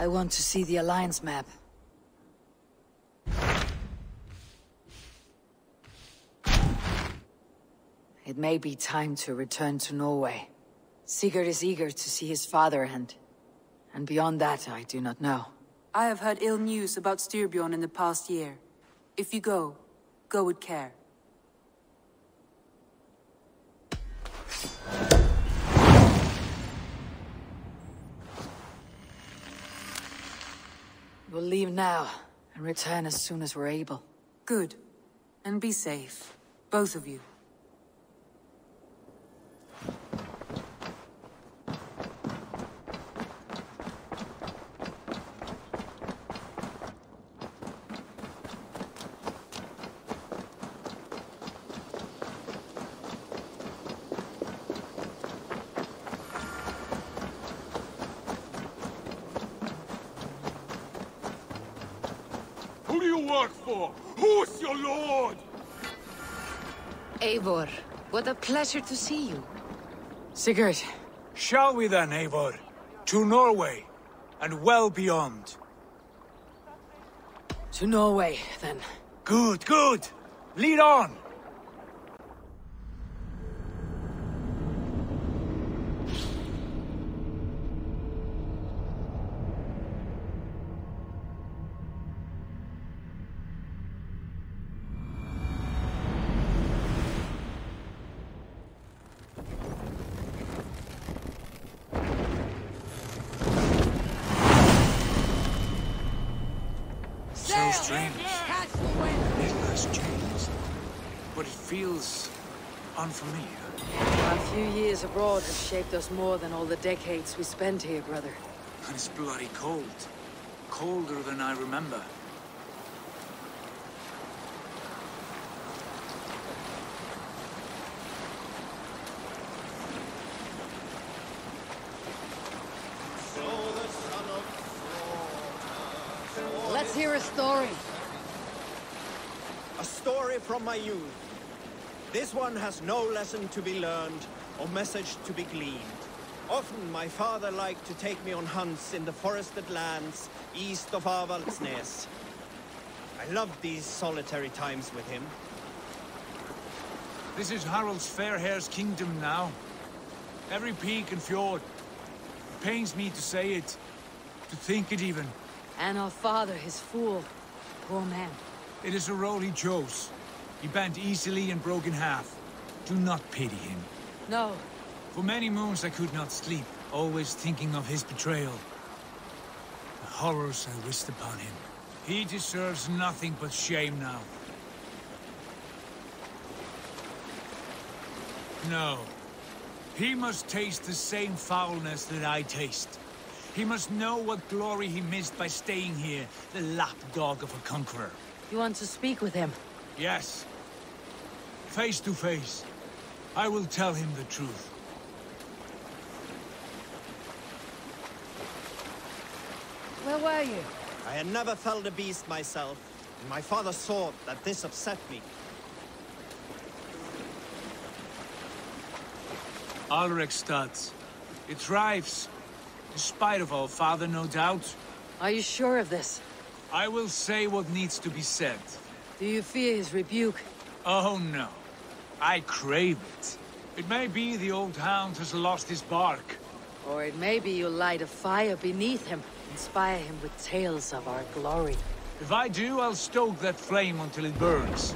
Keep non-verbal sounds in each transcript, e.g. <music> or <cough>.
I want to see the Alliance map. It may be time to return to Norway. Sigurd is eager to see his father and... And beyond that, I do not know. I have heard ill news about Styrbjorn in the past year. If you go, go with care. We'll leave now, and return as soon as we're able. Good. And be safe. Both of you. Who do you work for? Who's your lord? Eivor, what a pleasure to see you. Sigurd, Shall we then, Eivor? To Norway, and well beyond. to Norway, then. Good, good! Lead on! So strange. It has changed. But it feels unfamiliar. A few years abroad have shaped us more than all the decades we spent here, brother. And it's bloody cold. Colder than I remember. Let's hear a story. A story from my youth. This one has no lesson to be learned or message to be gleaned. Often my father liked to take me on hunts in the forested lands east of Avaldsnes. I loved these solitary times with him. This is Harald's Fairhair's kingdom now. Every peak and fjord. Pains me to say it. To think it even. And our father, his fool. Poor man. It is a role he chose. He bent easily and broke in half. Do not pity him. No, For many moons I could not sleep, always thinking of his betrayal. The horrors I wished upon him. He deserves nothing but shame now. No. He must taste the same foulness that I taste. He must know what glory he missed by staying here, the lapdog of a conqueror. you want to speak with him? Yes. Face to face. I will tell him the truth. Where were you? I had never felled a beast myself, and my father saw that this upset me. Alrekstad. It thrives. In spite of our father, no doubt. Are you sure of this? I will say what needs to be said. Do you fear his rebuke? Oh no. I crave it. It may be the old hound has lost his bark. Or it may be you'll light a fire beneath him, inspire him with tales of our glory. If I do, I'll stoke that flame until it burns.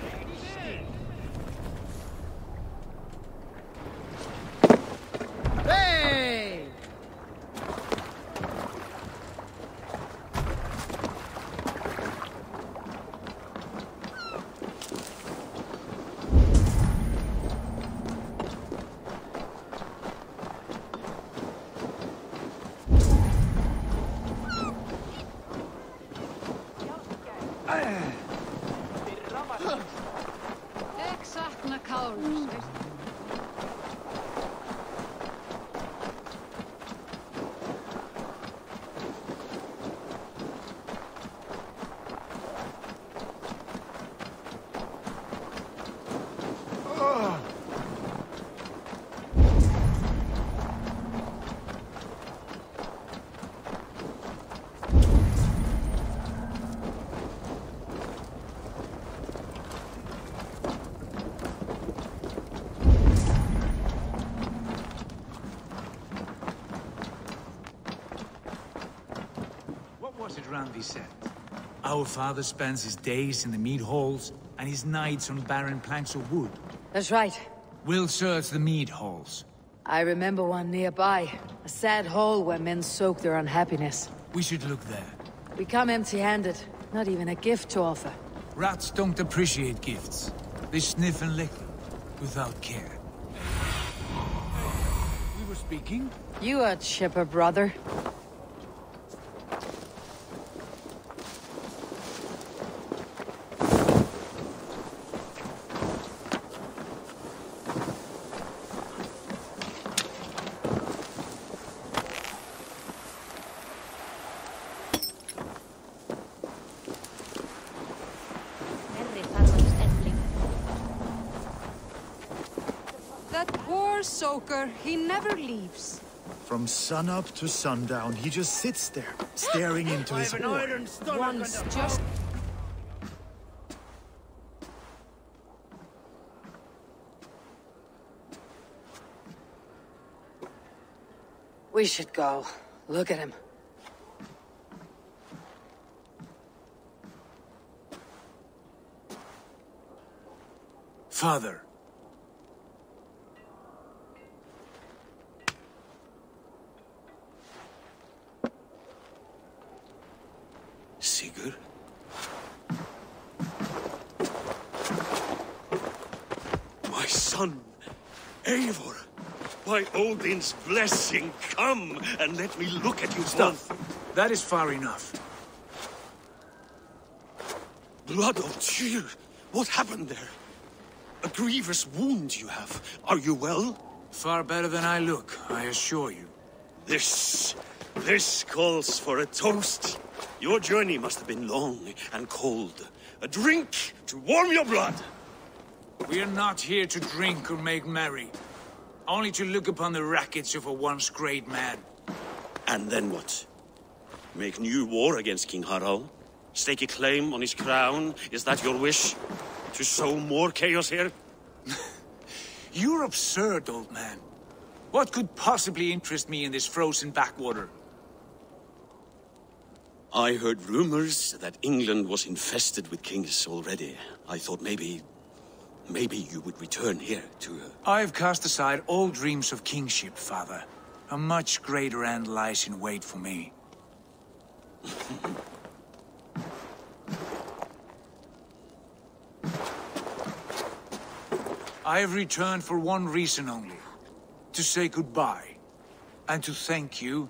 Our father spends his days in the mead halls, and his nights on barren planks of wood. That's right. We'll search the mead halls. I remember one nearby. A sad hole where men soak their unhappiness. We should look there. We come empty-handed. Not even a gift to offer. Rats don't appreciate gifts. They sniff and lick them without care. We were speaking? You a chipper, brother. That poor soaker, he never leaves. From sunup to sundown, he just sits there, staring into his horn. Once just We should go. Look at him. Father. Sigurd? My son, Eivor! Odin's blessing, come and let me look at you both. That is far enough. Blood of Tyr! What happened there? A grievous wound you have. Are you well? Far better than I look, I assure you. This... this calls for a toast. Your journey must have been long and cold. A drink to warm your blood. We are not here to drink or make merry. Only to look upon the rackets of a once great man. And then what? Make new war against King Harald? Stake a claim on his crown? Is that your wish? To sow more chaos here? <laughs> You're absurd, old man. What could possibly interest me in this frozen backwater? I heard rumors that England was infested with kings already. I thought maybe... maybe you would return here to... her. I've cast aside all dreams of kingship, father. A much greater end lies in wait for me. <laughs> I have returned for one reason only. To say goodbye. And to thank you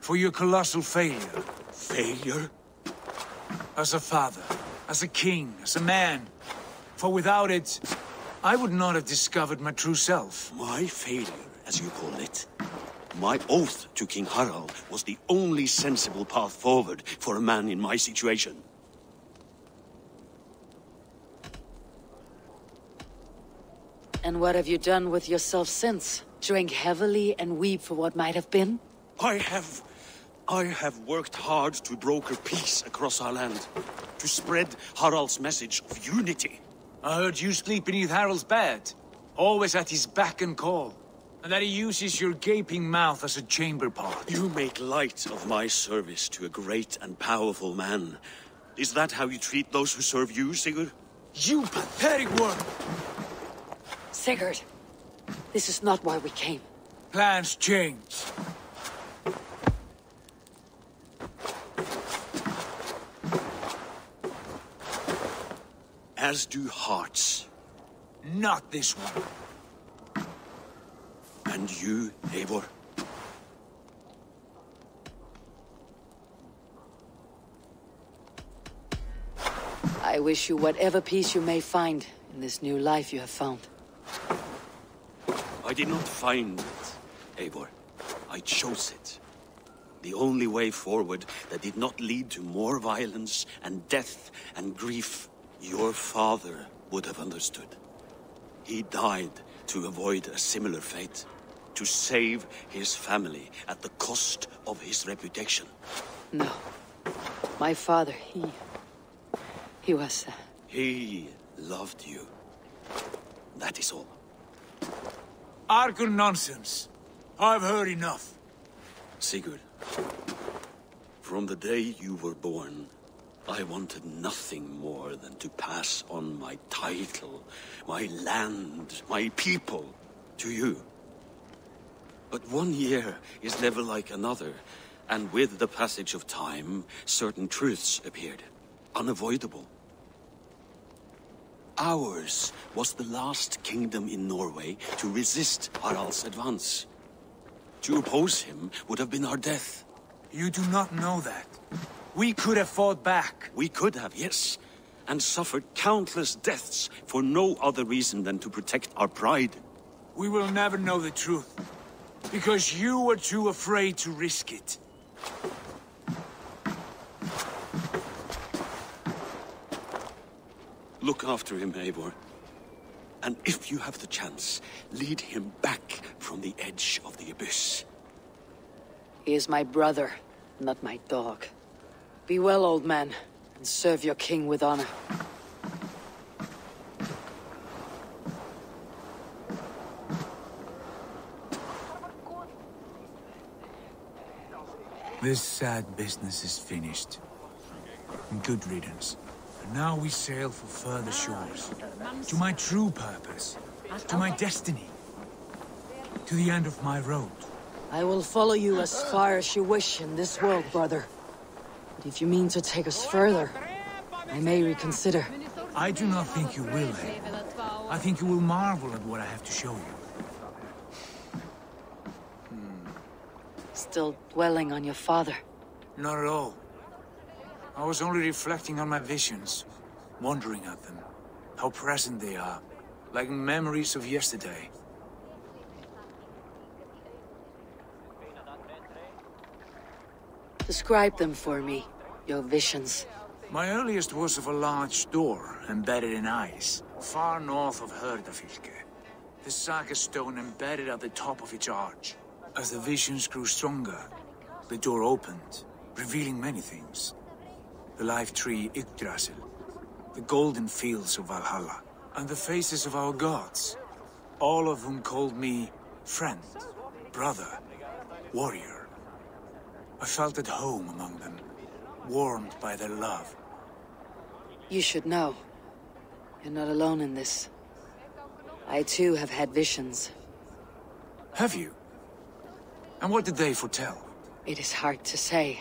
for your colossal failure. Failure? As a father, as a king, as a man. For without it, I would not have discovered my true self. My failure, as you call it. My oath to King Harald was the only sensible path forward for a man in my situation. And what have you done with yourself since? Drink heavily and weep for what might have been? I have... I have worked hard to broker peace across our land. To spread Harald's message of unity. I heard you sleep beneath Harald's bed. Always at his beck and call. And that he uses your gaping mouth as a chamber pot. You make light of my service to a great and powerful man. Is that how you treat those who serve you, Sigurd? You pathetic worm! Sigurd, this is not why we came. Plans change. As do hearts. Not this one. And you, Eivor? I wish you whatever peace you may find in this new life you have found. I did not find it, Eivor. I chose it. The only way forward that did not lead to more violence and death and grief your father would have understood. He died to avoid a similar fate. To save his family at the cost of his reputation. No. My father, he... He was... Uh... He loved you. That is all. Argur nonsense. I've heard enough. Sigurd. From the day you were born, I wanted nothing more than to pass on my title, my land, my people, to you. But one year is never like another, and with the passage of time, certain truths appeared, unavoidable. Ours was the last kingdom in Norway to resist Harald's advance. To oppose him would have been our death. You do not know that. We could have fought back. We could have, yes, and suffered countless deaths for no other reason than to protect our pride. We will never know the truth. Because you were too afraid to risk it. Look after him, Eivor. And if you have the chance, lead him back from the edge of the abyss. He is my brother, not my dog. Be well, old man, and serve your king with honor. This sad business is finished. Good riddance. And now we sail for further shores. To my true purpose. To my destiny. To the end of my road. I will follow you as far as you wish in this world, brother. If you mean to take us further, I may reconsider. I do not think you will, Eivor. I think you will marvel at what I have to show you. Hmm. Still dwelling on your father. Not at all. I was only reflecting on my visions, wondering at them. How present they are, like memories of yesterday. Describe them for me, your visions. My earliest was of a large door embedded in ice, far north of Hordafylke. The saga stone embedded at the top of its arch. As the visions grew stronger, the door opened, revealing many things. The life tree Yggdrasil, the golden fields of Valhalla, and the faces of our gods, all of whom called me friend, brother, warrior. I felt at home among them, warmed by their love. You should know. You're not alone in this. I too have had visions. Have you? And what did they foretell? It is hard to say.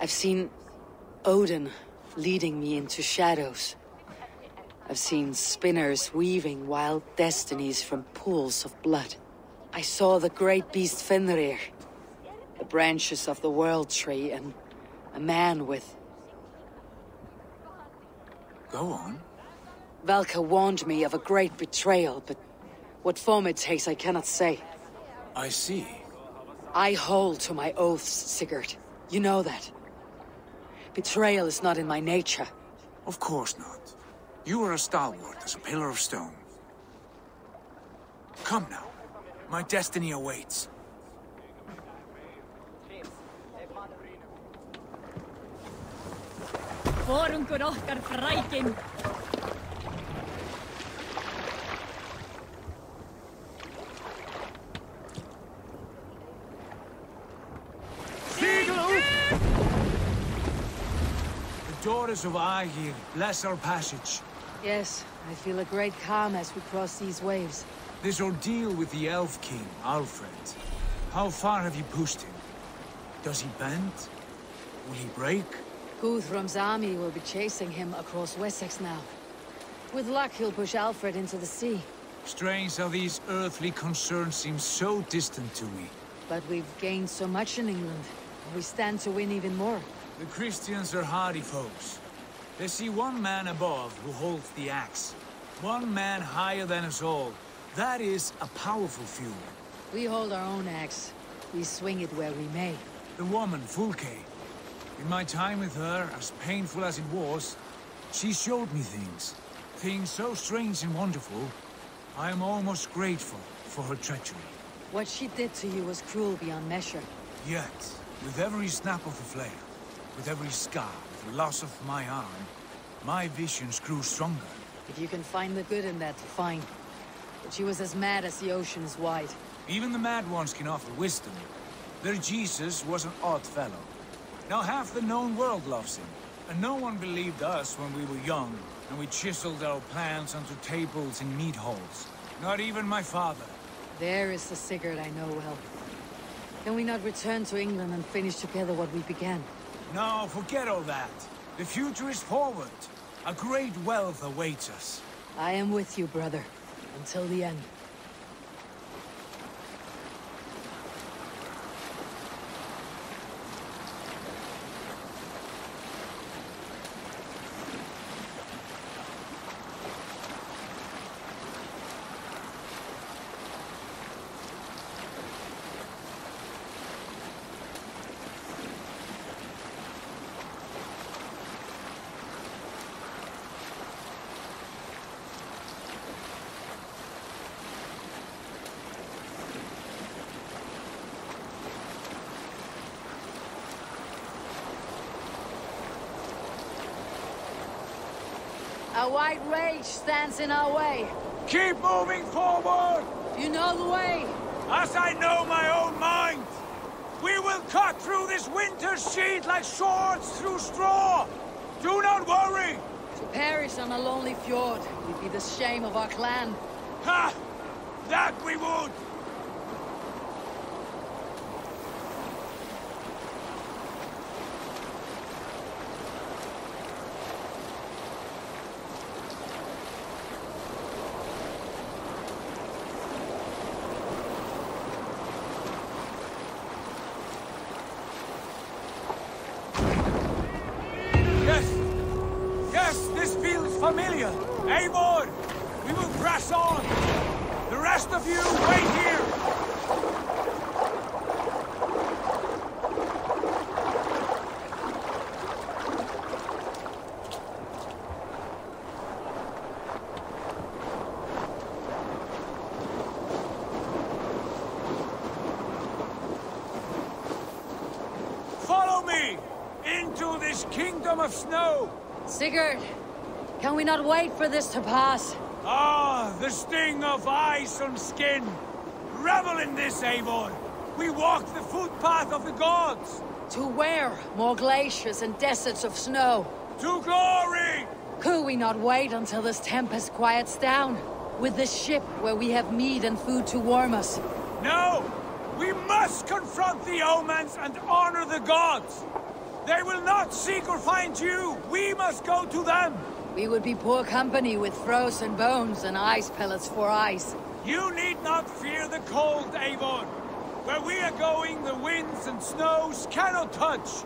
I've seen Odin leading me into shadows. I've seen spinners weaving wild destinies from pools of blood. I saw the great beast Fenrir, the branches of the World Tree, and a man with... Go on. Valka warned me of a great betrayal, but what form it takes I cannot say. I see. I hold to my oaths, Sigurd. You know that. Betrayal is not in my nature. Of course not. You are a stalwart as a pillar of stone. Come now. My destiny awaits. Forungur okkar frækin. The daughters of Aegir, bless our passage. Yes, I feel a great calm as we cross these waves. This ordeal with the Elf King, Alfred. How far have you pushed him? Does he bend? Will he break? Guthrum's army will be chasing him across Wessex now. With luck, he'll push Alfred into the sea. Strange how these earthly concerns seem so distant to me. But we've gained so much in England. We stand to win even more. The Christians are hardy folks. They see one man above who holds the axe. One man higher than us all. That is a powerful fuel. We hold our own axe. We swing it where we may. The woman, Fulke. In my time with her, as painful as it was, she showed me things. Things so strange and wonderful. I am almost grateful for her treachery. What she did to you was cruel beyond measure. Yet, with every snap of the flare, with every scar, with the loss of my arm, my visions grew stronger. If you can find the good in that, fine. But she was as mad as the ocean is wide. Even the mad ones can offer wisdom. Their Jesus was an odd fellow. Now half the known world loves him. And no one believed us when we were young, and we chiseled our plans onto tables in meat halls. Not even my father. There is the Sigurd I know well. Can we not return to England and finish together what we began? No, forget all that. The future is forward. A great wealth awaits us. I am with you, brother. Until the end. White rage stands in our way. Keep moving forward! You know the way. As I know my own mind! We will cut through this winter sheet like swords through straw! Do not worry! To perish on a lonely fjord would be the shame of our clan. Ha! That we would! Yes! Yes, this feels familiar! Eivor! We will press on! The rest of you, wait here! Follow me! Into this kingdom of snow! Sigurd, can we not wait for this to pass? Ah, the sting of ice on skin! Revel in this, Eivor! We walk the footpath of the gods! To where? More glaciers and deserts of snow. To glory! Could we not wait until this tempest quiets down? With this ship where we have meat and food to warm us. No! We must confront the omens and honor the gods! They will not seek or find you! We must go to them! We would be poor company with frozen bones and ice pellets for eyes. You need not fear the cold, Eivor! Where we are going, the winds and snows cannot touch!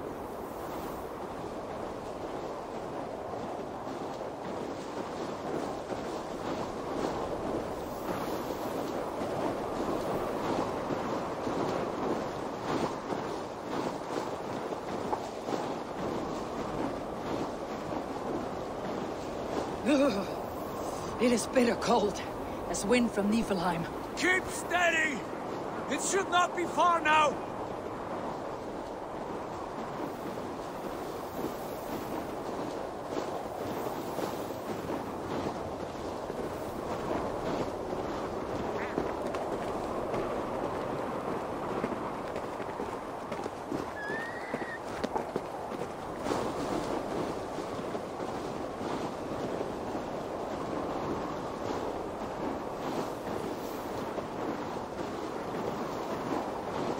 It is bitter cold, as wind from Niflheim. Keep steady! It should not be far now!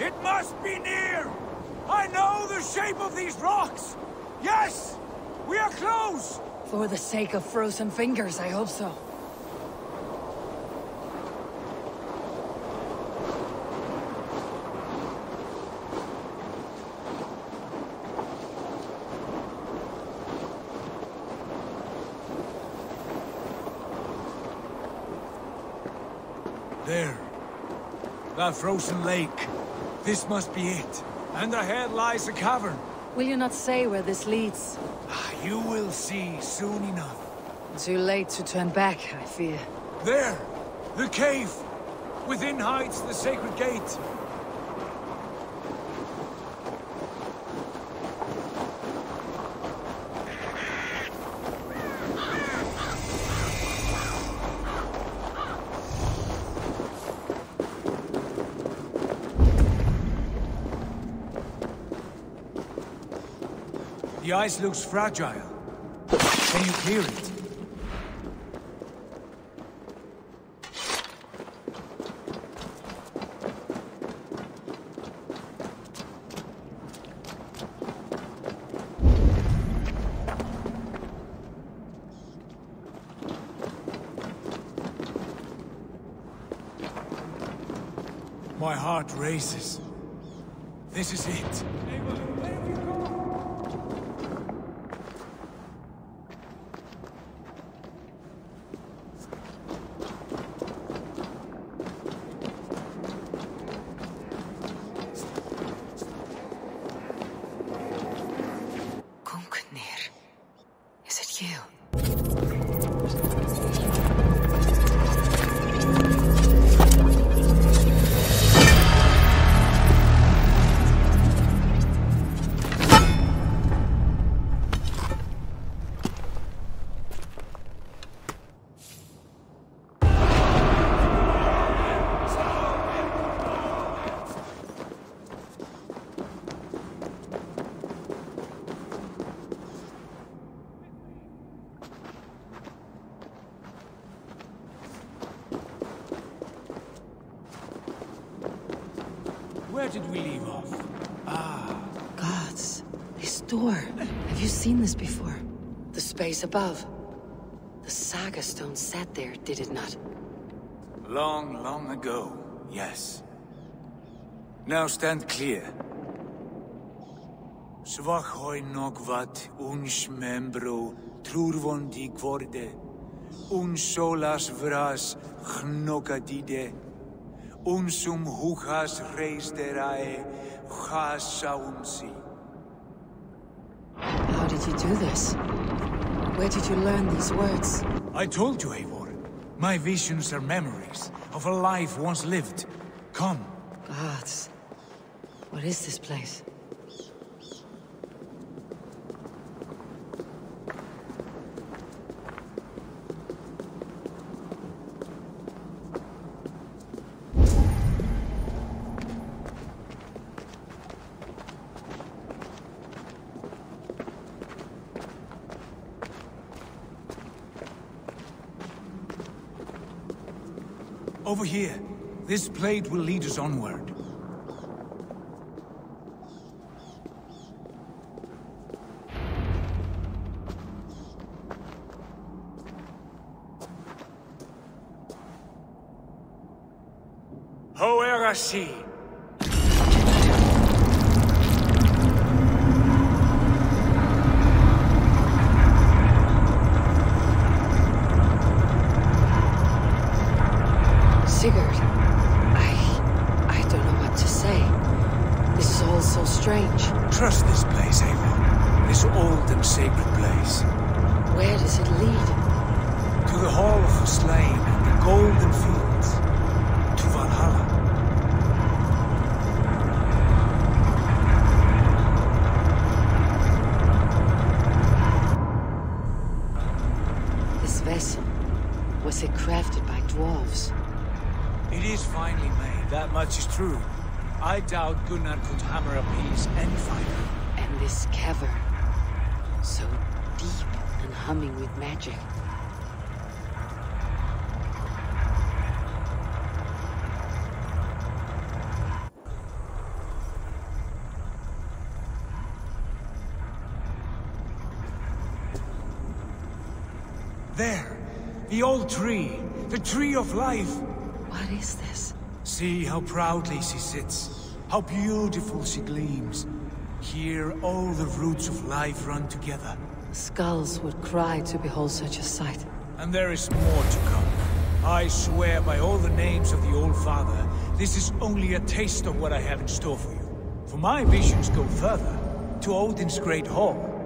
It must be near! I know the shape of these rocks! Yes! We are close! For the sake of frozen fingers, I hope so. There. That frozen lake. This must be it. And ahead lies a cavern. Will you not say where this leads? Ah, You will see soon enough. Too late to turn back, I fear. There! The cave! Within hides the sacred gate. The ice looks fragile. Can you clear it? My heart races. This is it. Seen this before? The space above. The Saga Stone sat there, did it not? Long, long ago, yes. Now stand clear. Svachoi nogvat uns membro trurvon di gvorde, un solas vras gnokadide, unsum huchas reisterae chasaunsi. How did you do this? Where did you learn these words? I told you, Eivor. My visions are memories of a life once lived. Come. Gods. What is this place? Over here. This plate will lead us onward. Sigurd. I... I don't know what to say. This is all so strange. Trust this place, Eivor. This old and sacred place. Where does it lead? To the Hall of the Slain and the Golden Fields. True. I doubt Gunnar could hammer a piece any finer. And this cavern. So deep and humming with magic. There! The old tree! The tree of life! What is this? See how proudly she sits. How beautiful she gleams. Here all the roots of life run together. Skulls would cry to behold such a sight. And there is more to come. I swear by all the names of the Old Father, this is only a taste of what I have in store for you. For my visions go further, to Odin's Great Hall.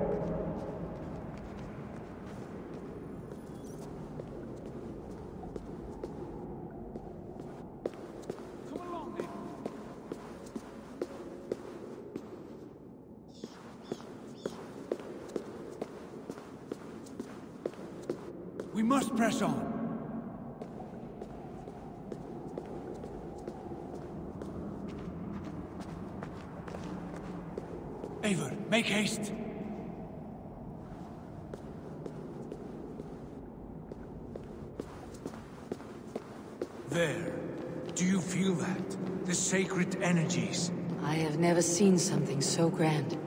We must press on. Eivor, make haste. There. Do The sacred energies. I have never seen something so grand.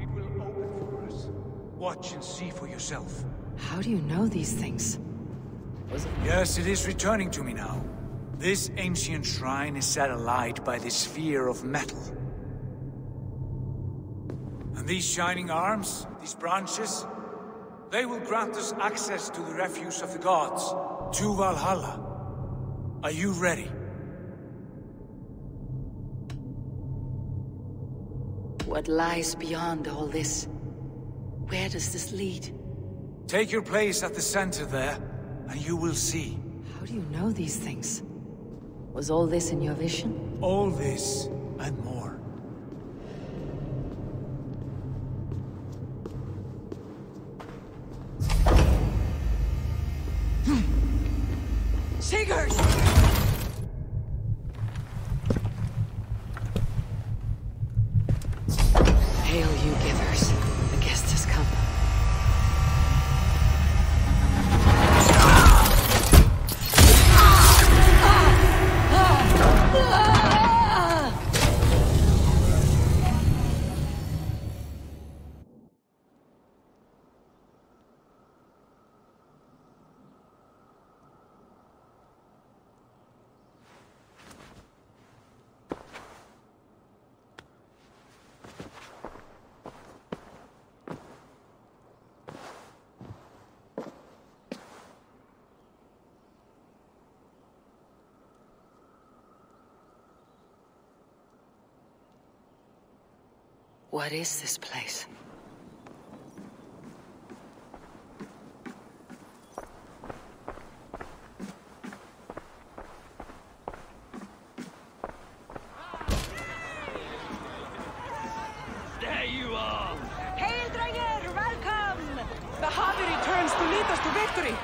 It will open for us. Watch and see for yourself. How do you know these things? Yes, it is returning to me now. This ancient shrine is set alight by the sphere of metal. And these shining arms, these branches, they will grant us access to the refuse of the gods, to Valhalla. Are you ready? What lies beyond all this? Where does this lead? Take your place at the center there, and you will see. How do you know these things? Was all this in your vision? All this and more. Sigurd! Hail, you givers. The guest has come. What is this place? There you are! Hail, Dranger! Welcome! The Havi returns to lead us to victory!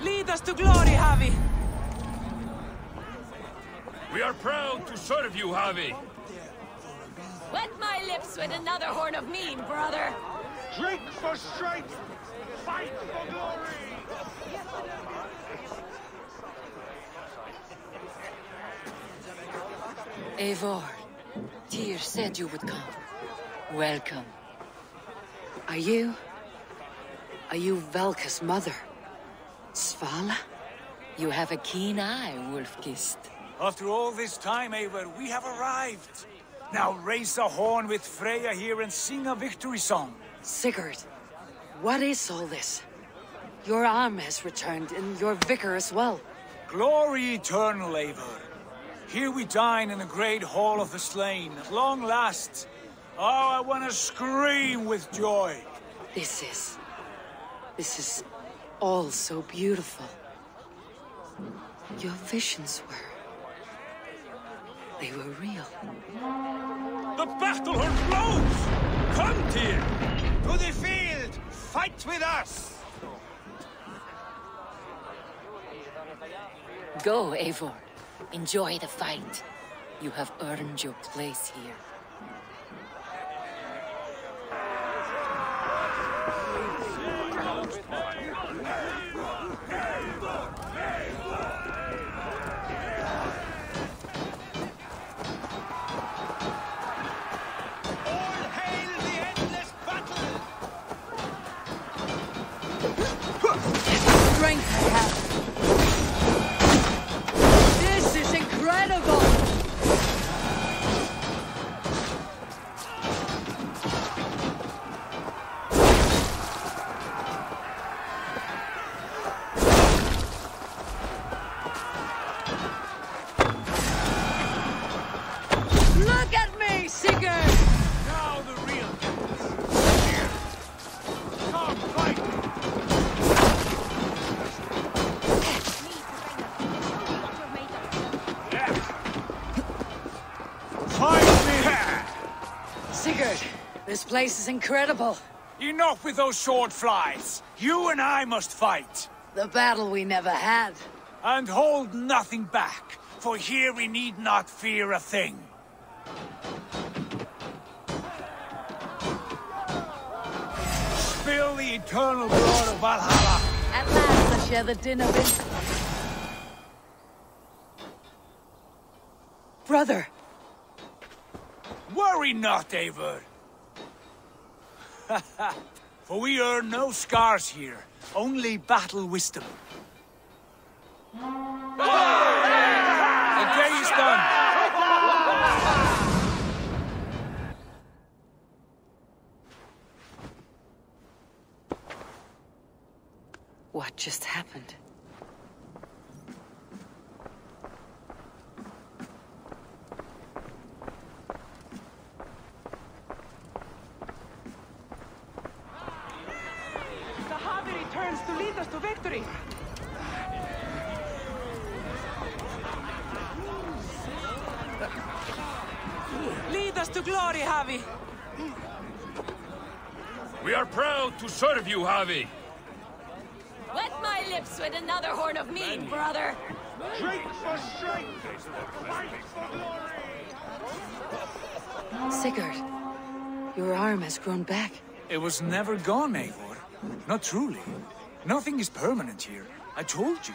Lead us to glory, Havi! We are proud to serve you, Havi. Wet my lips with another horn of mead, brother! Drink for strength! Fight for glory! Eivor, Tyr said you would come. Welcome. Are you... Are you Velka's mother? Svala? You have a keen eye, Wolf-Kissed. After all this time, Eivor, we have arrived. Now raise a horn with Freya here and sing a victory song. Sigurd, what is all this? Your arm has returned, and your vicar as well. Glory eternal, Eivor. Here we dine in the great hall of the slain, at long last. Oh, I want to scream with joy. This is... This is all so beautiful. Your visions were... They were real. The battle horn blows! Come, Tyr! To the field! Fight with us! Go, Eivor. Enjoy the fight. You have earned your place here. Place is incredible. Enough with those sword flies. You and I must fight. The battle we never had. And hold nothing back, for here we need not fear a thing. Spill the eternal blood of Valhalla. At last I share the dinner with... Brother! Worry not, Eivor. <laughs> For we earn no scars here, only battle wisdom. What just happened? Us to victory. Lead us to glory, Havi. We are proud to serve you, Havi. Wet my lips with another horn of mead, brother. Drink for strength. Fight for glory! Sigurd, your arm has grown back. It was never gone, Eivor. Not truly. Nothing is permanent here. I told you.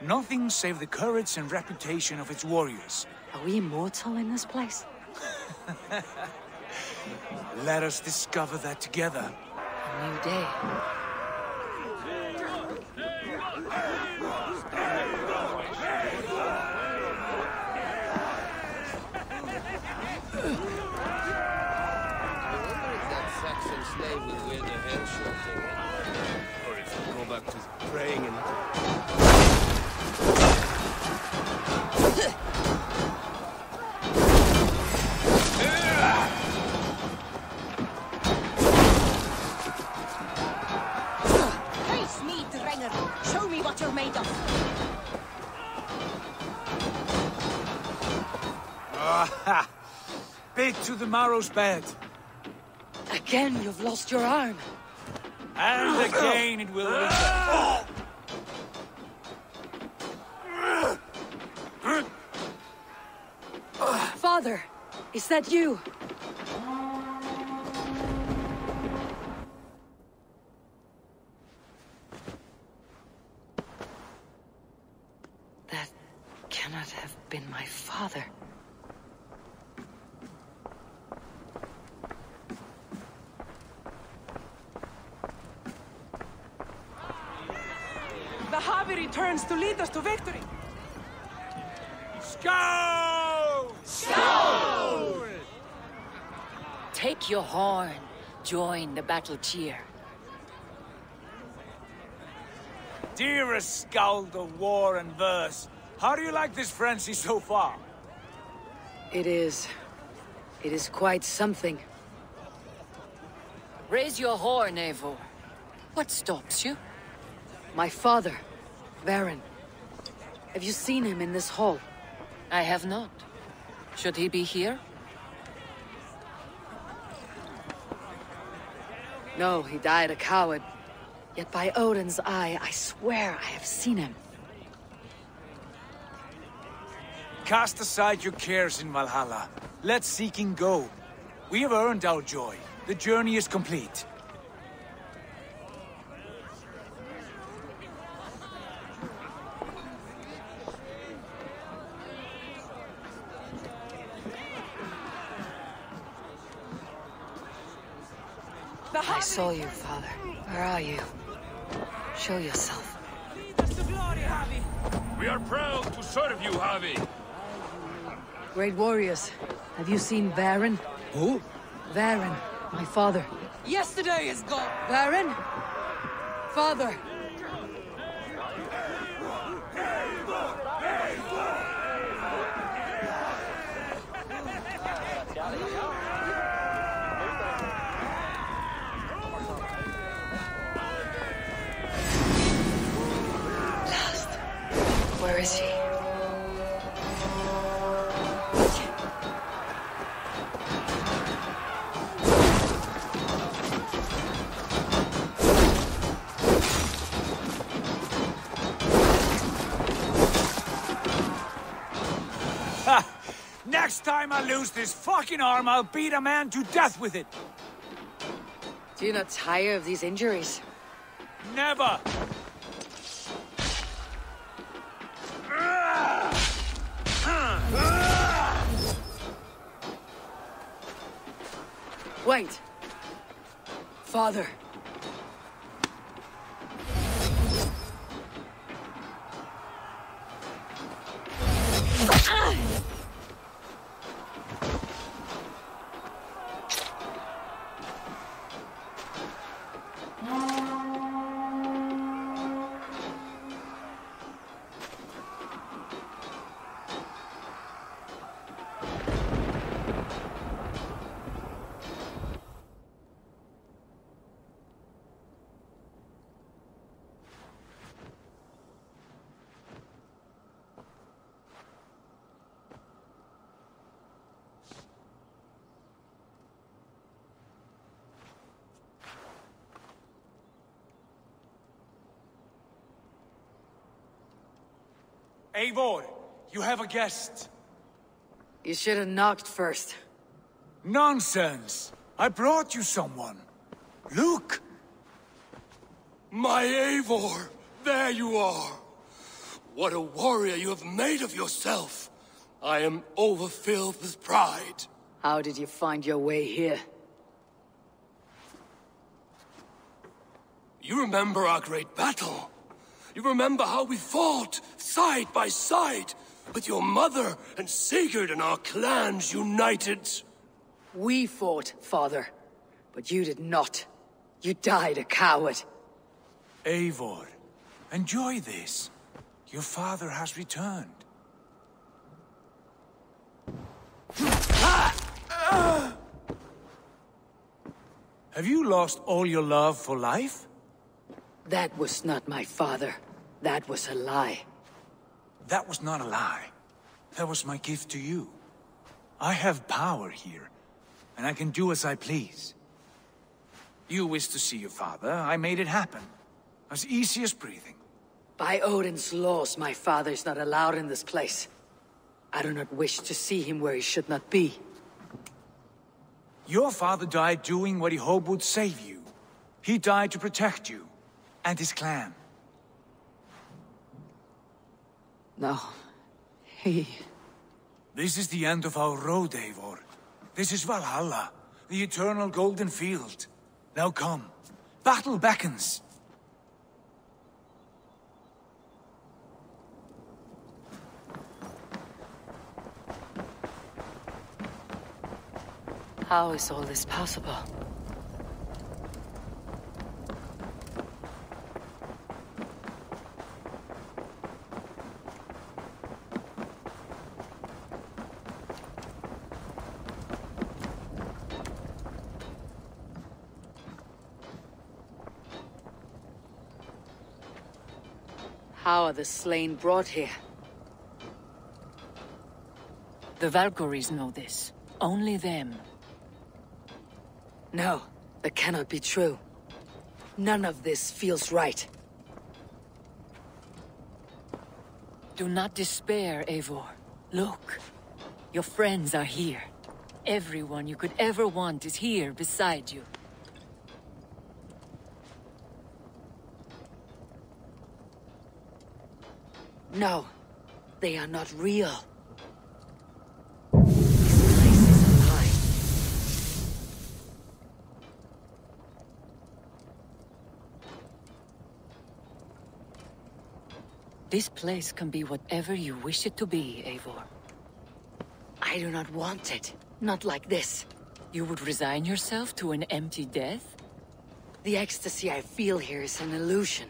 Nothing save the courage and reputation of its warriors. Are we immortal in this place? <laughs> Let us discover that together. A new day. Show me you're made of. Ah, <laughs> bit to the marrow's bed. Again, you've lost your arm. And again it will return. Father, is that you? That cannot have been my father. The Havi returns to lead us to victory. Skull! Take your horn. Join the battle cheer. Dearest Skald of war and verse, how do you like this frenzy so far? It is. It is quite something. Raise your horn, Eivor. What stops you? My father, Varin. Have you seen him in this hall? I have not. Should he be here? No, he died a coward. Yet by Odin's eye, I swear I have seen him. Cast aside your cares in Valhalla. Let seeking go. We have earned our joy. The journey is complete. I saw you, father. Where are you? Show yourself. lead us to glory, Havi. We are proud to serve you, Havi. Great warriors. Have you seen Varin? Who? Varin, my father. Yesterday is gone. Varin? Father! is he? Next time I lose this fucking arm, I'll beat a man to death with it. Do you not tire of these injuries? Never! Father! Eivor, you have a guest. You should have knocked first. Nonsense! I brought you someone. Look! My Eivor! There you are! What a warrior you have made of yourself! I am overfilled with pride. How did you find your way here? You remember our great battle? You remember how we fought, side by side, with your mother and Sigurd and our clans united? We fought, father. But you did not. You died a coward. Eivor, enjoy this. Your father has returned. Have you lost all your love for life? That was not my father. That was a lie. That was not a lie. That was my gift to you. I have power here, and I can do as I please. You wish to see your father, I made it happen. As easy as breathing. By Odin's laws, my father is not allowed in this place. I do not wish to see him where he should not be. Your father died doing what he hoped would save you. He died to protect you, and his clan. No. He... This is the end of our road, Eivor. This is Valhalla, the eternal golden field. Now come. Battle beckons. How is all this possible? How are the slain brought here? The Valkyries know this. Only them. No, that cannot be true. None of this feels right. Do not despair, Eivor. Look. Your friends are here. Everyone you could ever want is here beside you. No, they are not real. This place is a. This place can be whatever you wish it to be, Eivor. I do not want it. Not like this. You would resign yourself to an empty death? The ecstasy I feel here is an illusion.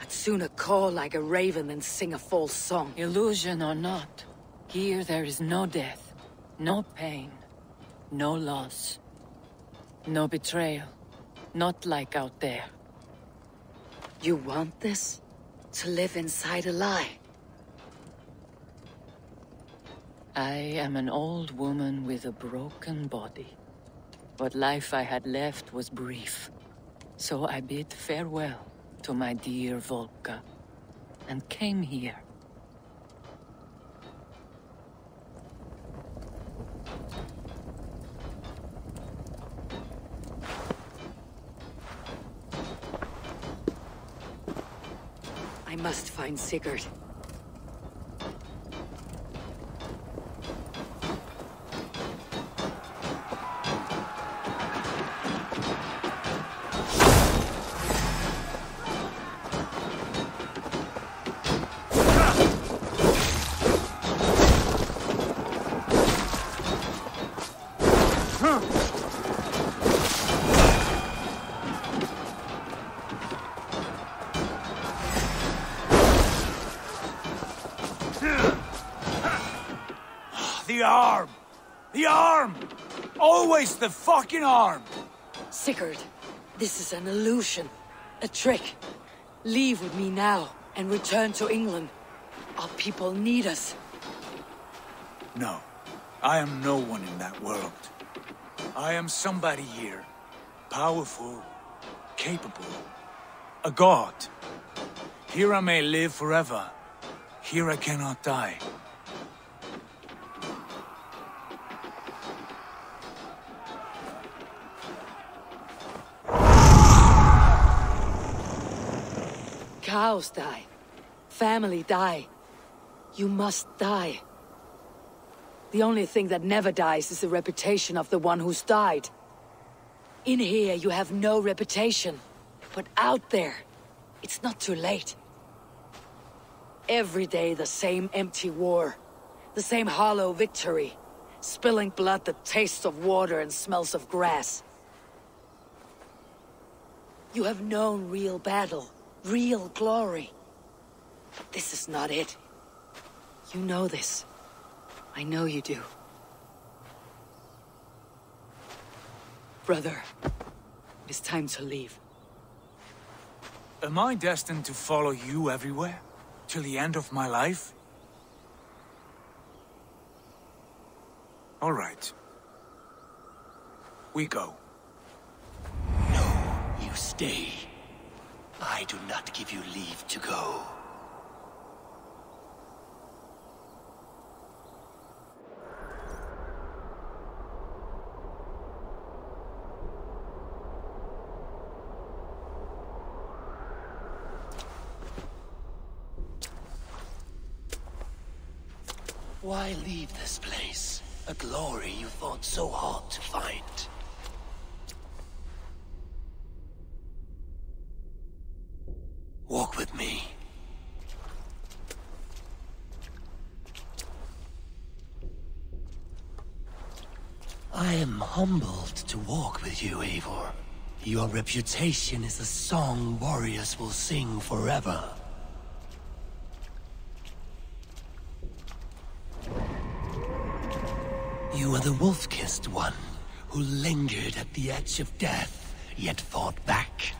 I'd sooner call like a raven than sing a false song. Illusion or not, here there is no death, no pain, no loss, no betrayal. Not like out there. You want this? To live inside a lie? I am an old woman with a broken body. What life I had left was brief. So I bid farewell to my dear Volka and came here. I must find Sigurd. The fucking arm! Sigurd, this is an illusion. A trick. Leave with me now and return to England. Our people need us. No. I am no one in that world. I am somebody here. Powerful. Capable. A god. Here I may live forever. Here I cannot die. Cows die. Family die. You must die. The only thing that never dies is the reputation of the one who's died. In here, you have no reputation. But out there, it's not too late. Every day, the same empty war. The same hollow victory. Spilling blood that tastes of water and smells of grass. You have known real battle, real glory. But this is not it. You know this. I know you do. Brother, it is time to leave. Am I destined to follow you everywhere? Till the end of my life? All right. We go. No, you stay. I do not give you leave to go. Why leave this place? A glory you fought so hard to find. Walk with me. I am humbled to walk with you, Eivor. Your reputation is a song warriors will sing forever. You are the wolf-kissed one, who lingered at the edge of death, yet fought back.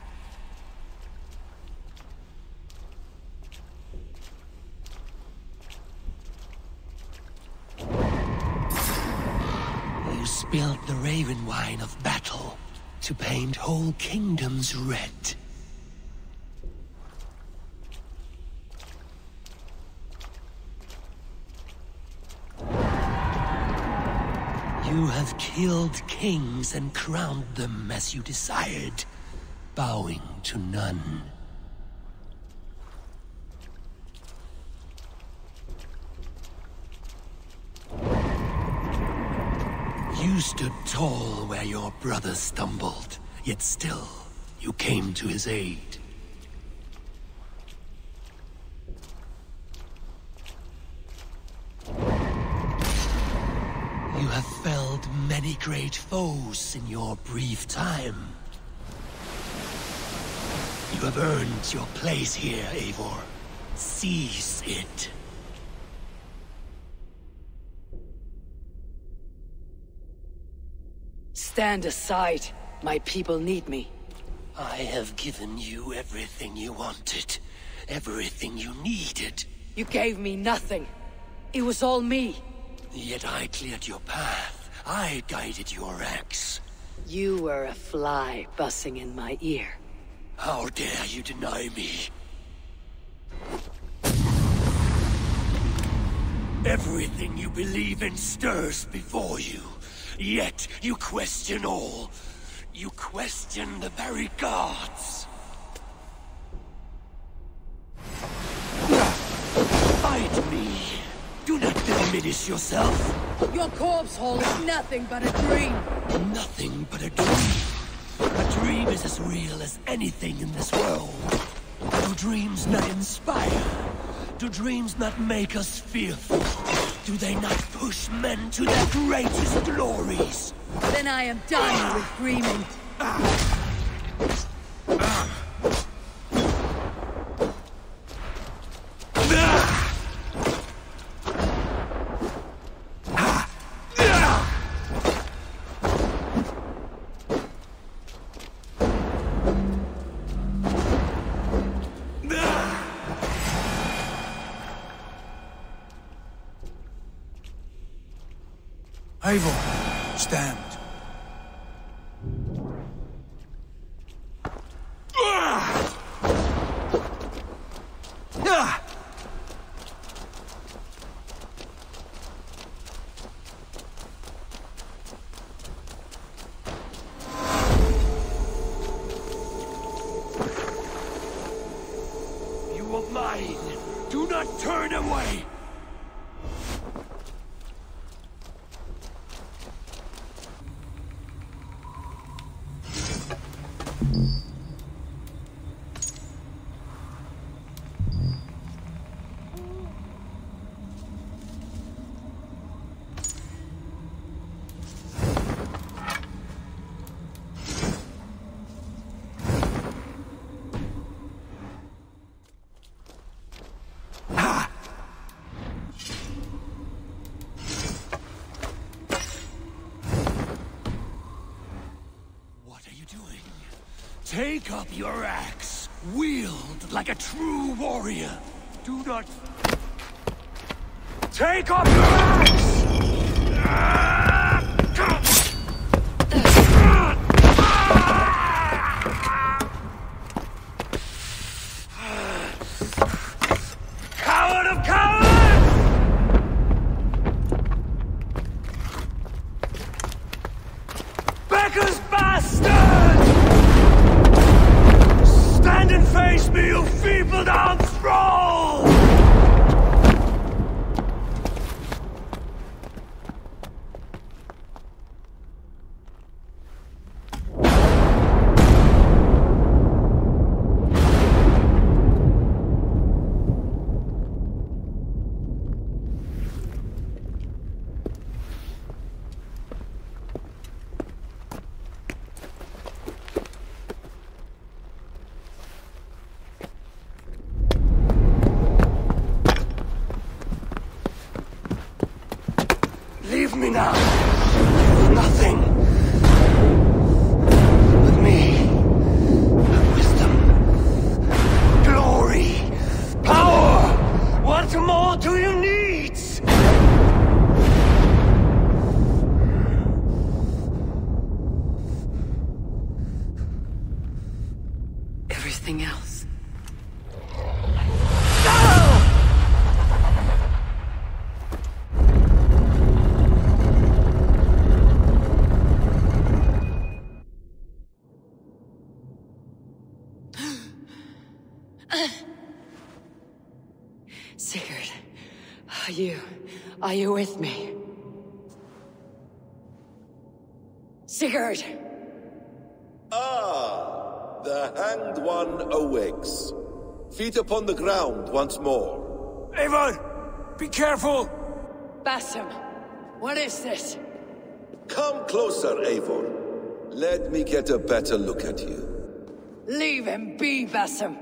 The raven wine of battle to paint whole kingdoms red. You have killed kings and crowned them as you desired, bowing to none. You stood tall where your brother stumbled, yet still, you came to his aid. You have felled many great foes in your brief time. You have earned your place here, Eivor. Seize it. Stand aside. My people need me. I have given you everything you wanted. Everything you needed. You gave me nothing. It was all me. Yet I cleared your path. I guided your axe. You were a fly buzzing in my ear. How dare you deny me? Everything you believe in stirs before you. Yet you question all. You question the very gods. Fight me. Do not diminish yourself. Your corpse hole is nothing but a dream. Nothing but a dream. A dream is as real as anything in this world. Do dreams not inspire? Do dreams not make us fearful? Do they not push men to their greatest glories? Then I am done with dreaming. Ah. Ah. Eivor, stand. You are mine. Do not turn away. What are you doing? Take up your axe. Wield like a true warrior. Do not... Take up your axe! You... are you with me? Sigurd! Ah, the hanged one awakes. Feet upon the ground once more. Eivor, be careful! Basim, what is this? Come closer, Eivor. Let me get a better look at you. Leave him be, Basim.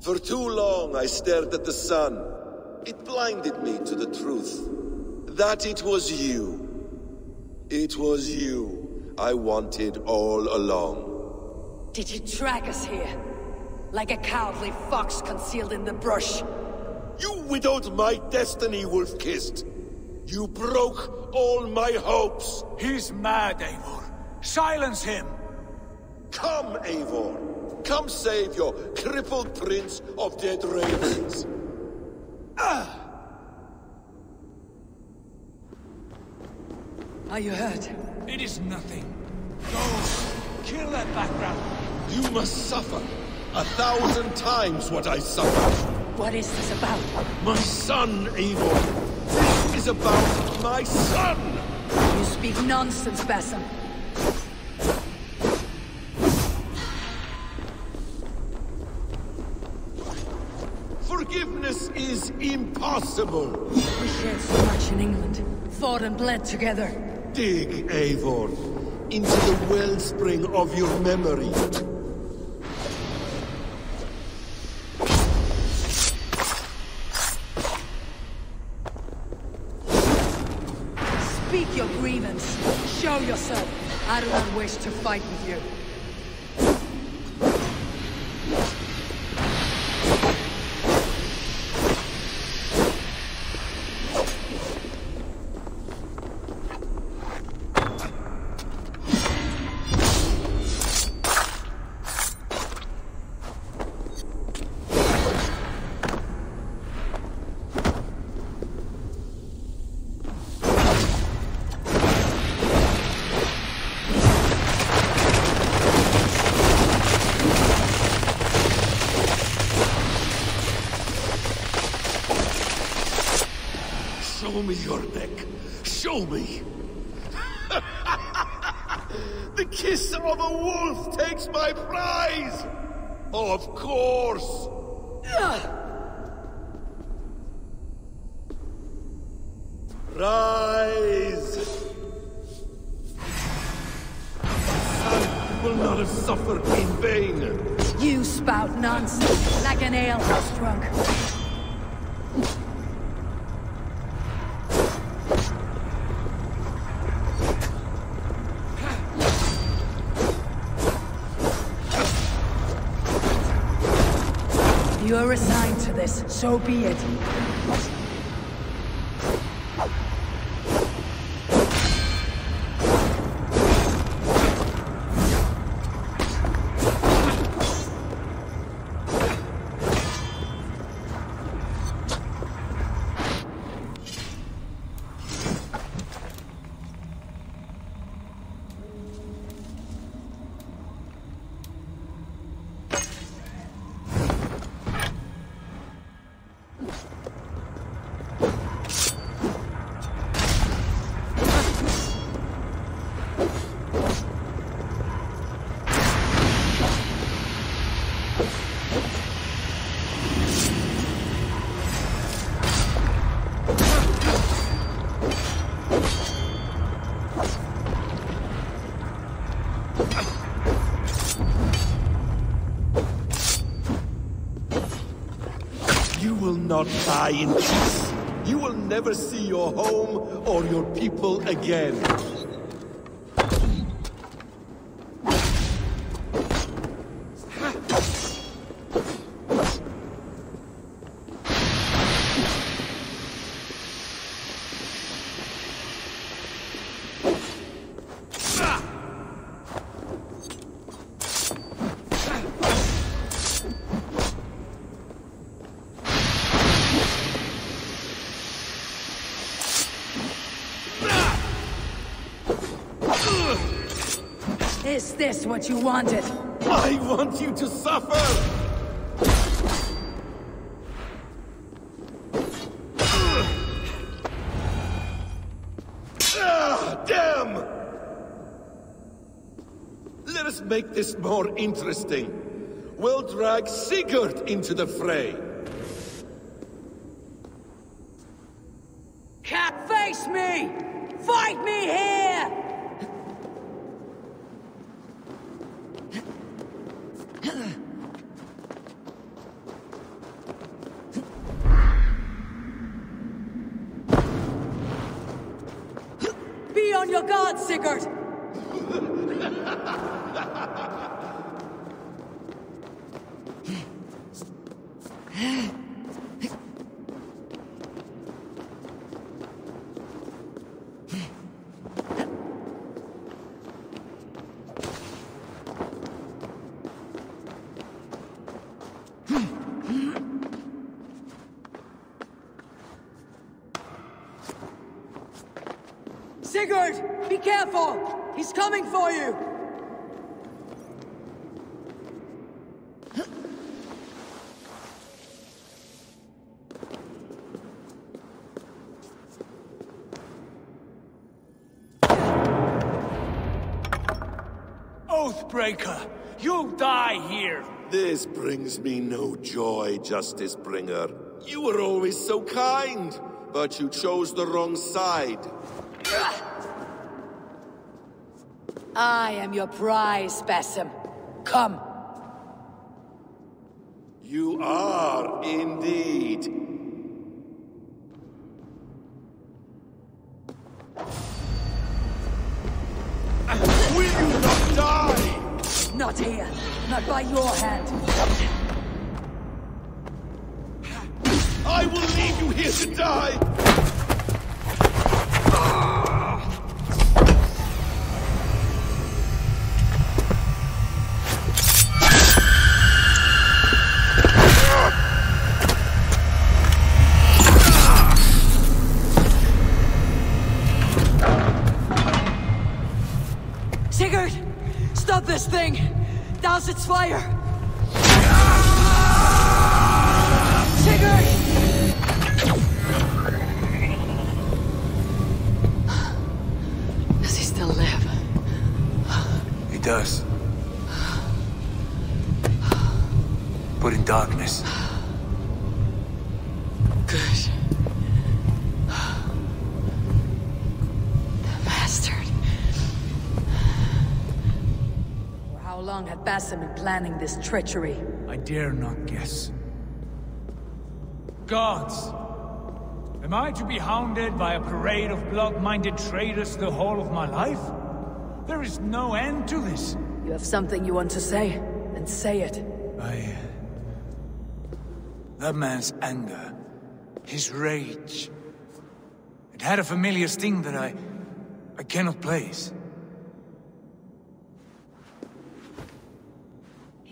For too long I stared at the sun. It blinded me to the truth. That it was you. It was you I wanted all along. Did you drag us here? Like a cowardly fox concealed in the brush? You widowed my destiny, Wolf-Kissed. You broke all my hopes. He's mad, Eivor. Silence him! Come, Eivor. Come save your crippled prince of dead ravens. Are you hurt? It is nothing. Go, kill that background. You must suffer. A thousand times what I suffered. What is this about? My son, Eivor! This is about my son! You speak nonsense, Basim. Forgiveness is impossible! We shared so much in England. Fought and bled together. Dig, Eivor, into the wellspring of your memory. Speak your grievance. Show yourself. I do not wish to fight with you. Course. Rise. Son will not have suffered in vain. You spout nonsense, like an alehouse drunk. So be it. Die in peace. You will never see your home or your people again. Is this what you wanted? I want you to suffer! Ah, damn! Let us make this more interesting. We'll drag Sigurd into the fray. Sigurd! Be careful! He's coming for you! Oathbreaker! You die here! This brings me no joy, Justice Bringer. You were always so kind, but you chose the wrong side. I am your prize, Basim. Come. Planning this treachery? I dare not guess. Gods! Am I to be hounded by a parade of blood-minded traitors the whole of my life? There is no end to this. You have something you want to say? Then say it. I... That man's anger, his rage. It had a familiar sting that I... I cannot place.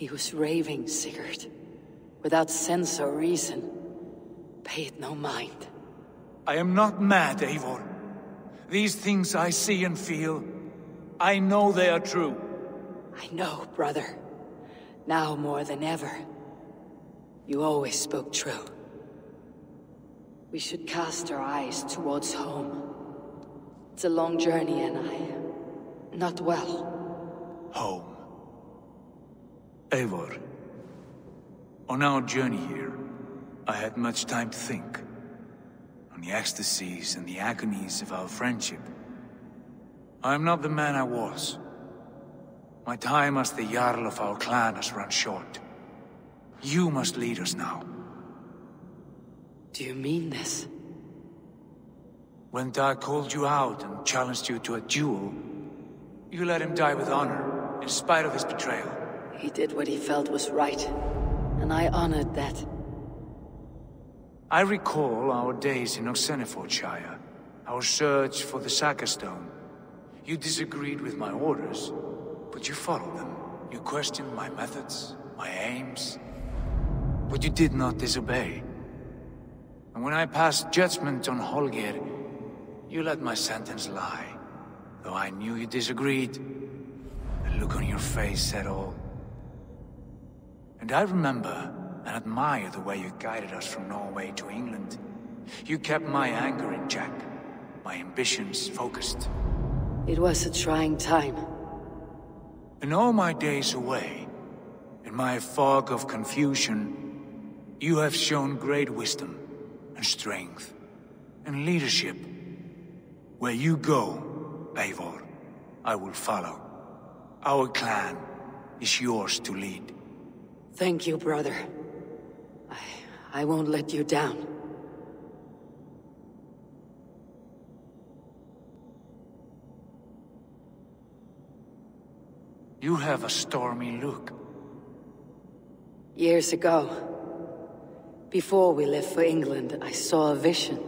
He was raving, Sigurd. Without sense or reason. Pay it no mind. I am not mad, Eivor. These things I see and feel, I know they are true. I know, brother. Now more than ever. You always spoke true. We should cast our eyes towards home. It's a long journey and I am not well. Home. Eivor. On our journey here, I had much time to think. On the ecstasies and the agonies of our friendship. I am not the man I was. My time as the Jarl of our clan has run short. You must lead us now. Do you mean this? When Dag called you out and challenged you to a duel, you let him die with honor, in spite of his betrayal. He did what he felt was right, and I honored that. I recall our days in Oxenfordshire, our search for the Saga Stone. You disagreed with my orders, but you followed them. You questioned my methods, my aims, but you did not disobey. And when I passed judgment on Holger, you let my sentence lie. Though I knew you disagreed, the look on your face said all. And I remember and admire the way you guided us from Norway to England. You kept my anger in check, my ambitions focused. It was a trying time. In all my days away, in my fog of confusion, you have shown great wisdom and strength and leadership. Where you go, Eivor, I will follow. Our clan is yours to lead. Thank you, brother. I... I won't let you down. You have a stormy look. Years ago, before we left for England, I saw a vision.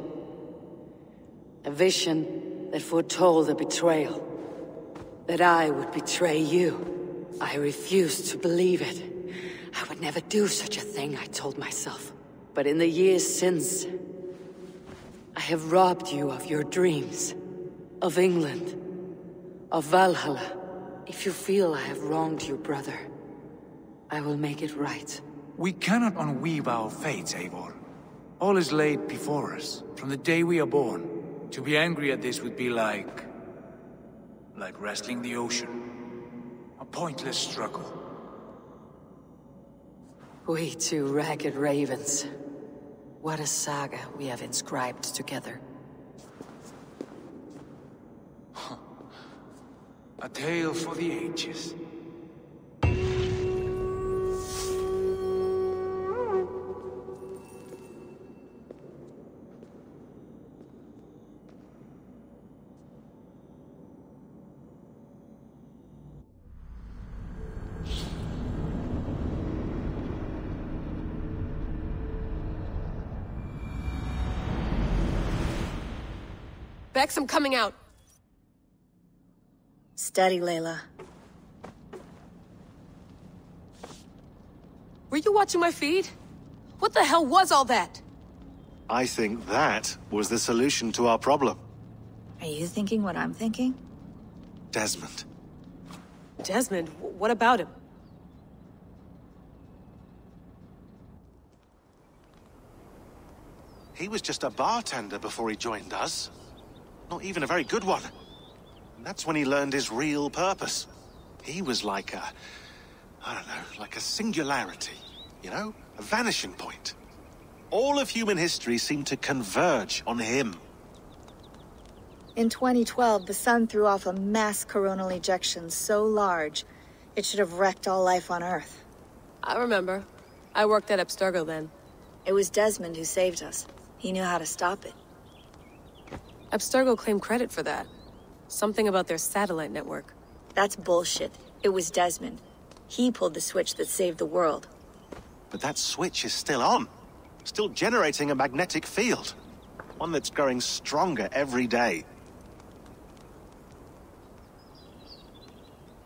A vision that foretold a betrayal. That I would betray you. I refused to believe it. I would never do such a thing, I told myself. But in the years since, I have robbed you of your dreams. Of England. Of Valhalla. If you feel I have wronged you, brother, I will make it right. We cannot unweave our fates, Eivor. All is laid before us, from the day we are born. To be angry at this would be like... like wrestling the ocean. A pointless struggle. We two ragged ravens. What a saga we have inscribed together. A tale for the ages. Bex, I'm coming out. Steady, Layla. Were you watching my feed? What the hell was all that? I think that was the solution to our problem. Are you thinking what I'm thinking? Desmond. Desmond? What about him? He was just a bartender before he joined us. Not even a very good one. And that's when he learned his real purpose. He was like a... I don't know, like a singularity. You know? A vanishing point. All of human history seemed to converge on him. In 2012, the sun threw off a mass coronal ejection so large, it should have wrecked all life on Earth. I remember. I worked at Abstergo then. It was Desmond who saved us. He knew how to stop it. Abstergo claimed credit for that. Something about their satellite network. That's bullshit. It was Desmond. He pulled the switch that saved the world. But that switch is still on. Still generating a magnetic field. One that's growing stronger every day.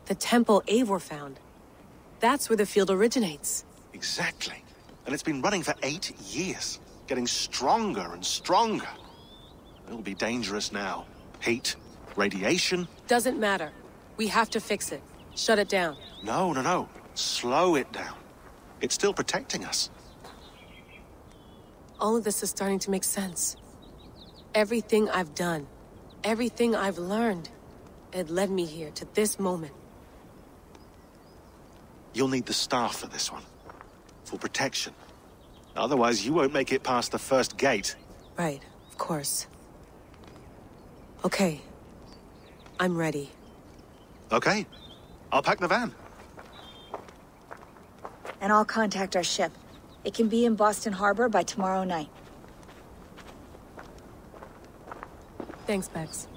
The temple Eivor found. That's where the field originates. Exactly. And it's been running for eight years. Getting stronger and stronger. It'll be dangerous now. Heat, radiation. Doesn't matter. We have to fix it. Shut it down. No, no, no. Slow it down. It's still protecting us. All of this is starting to make sense. Everything I've done, everything I've learned, it led me here to this moment. You'll need the staff for this one. For protection. Otherwise, you won't make it past the first gate. Right, of course. Okay. I'm ready. Okay. I'll pack the van. And I'll contact our ship. It can be in Boston Harbor by tomorrow night. Thanks, Bex.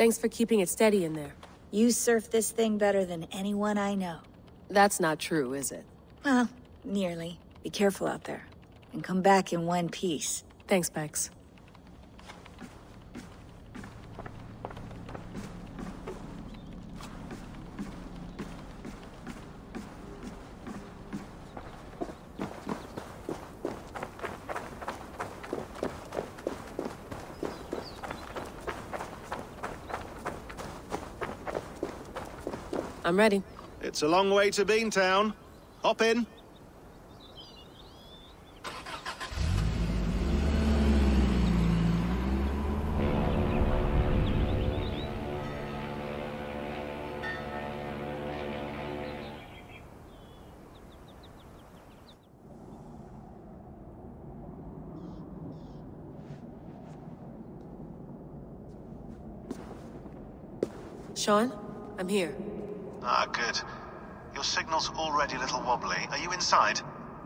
Thanks for keeping it steady in there. You surf this thing better than anyone I know. That's not true, is it? Well, nearly. Be careful out there. And come back in one piece. Thanks, Bex. I'm ready. It's a long way to Beantown. Hop in. Sean, I'm here. Ah, good. Your signal's already a little wobbly. Are you inside?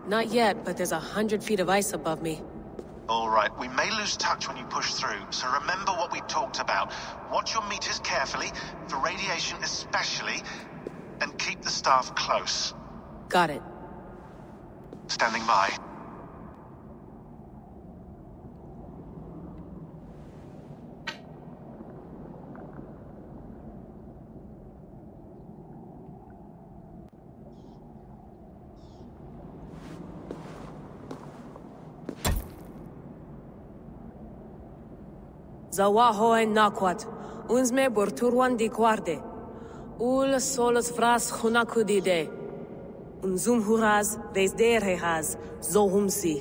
Not yet, but there's a hundred feet of ice above me. All right, we may lose touch when you push through, so remember what we talked about. Watch your meters carefully, for radiation especially, and keep the staff close. Got it. Standing by. Zawaho en naquat, unsme borturwan di guarde. Ul solos vras hunakudide. Unzum huraz, des derehaz, zohumsi.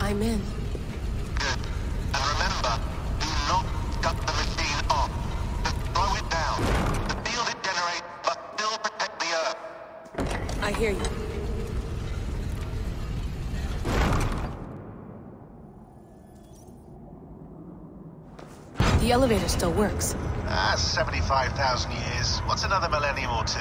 I'm in. Still works. Ah, 75,000 years. What's another millennium or two?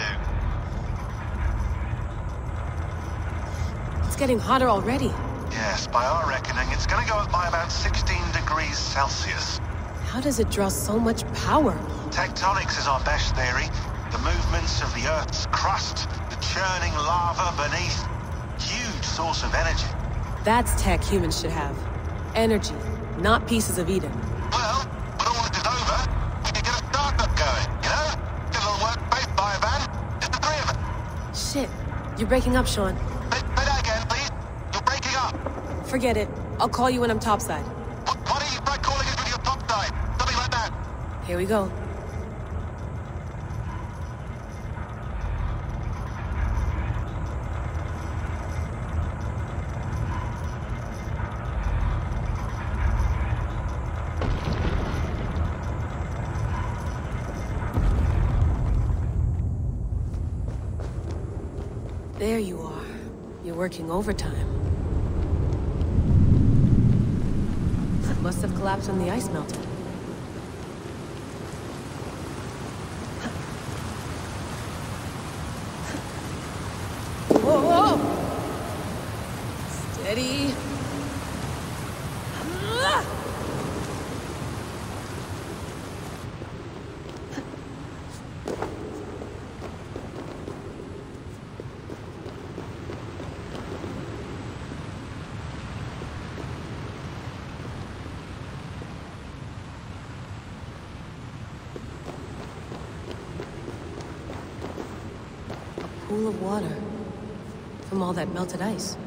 It's getting hotter already. Yes, by our reckoning, it's gonna go up by about 16 degrees Celsius. How does it draw so much power? Tectonics is our best theory. The movements of the Earth's crust, the churning lava beneath. Huge source of energy. That's tech humans should have. Energy, not pieces of Eden. You're breaking up, Sean. Say that again, please. You're breaking up. Forget it. I'll call you when I'm topside. Why don't you try calling us with your top side? Something like that. Here we go. There you are. You're working overtime. Must have collapsed when the ice melted. Whoa, whoa! Steady. Ah! A of water from all that melted ice.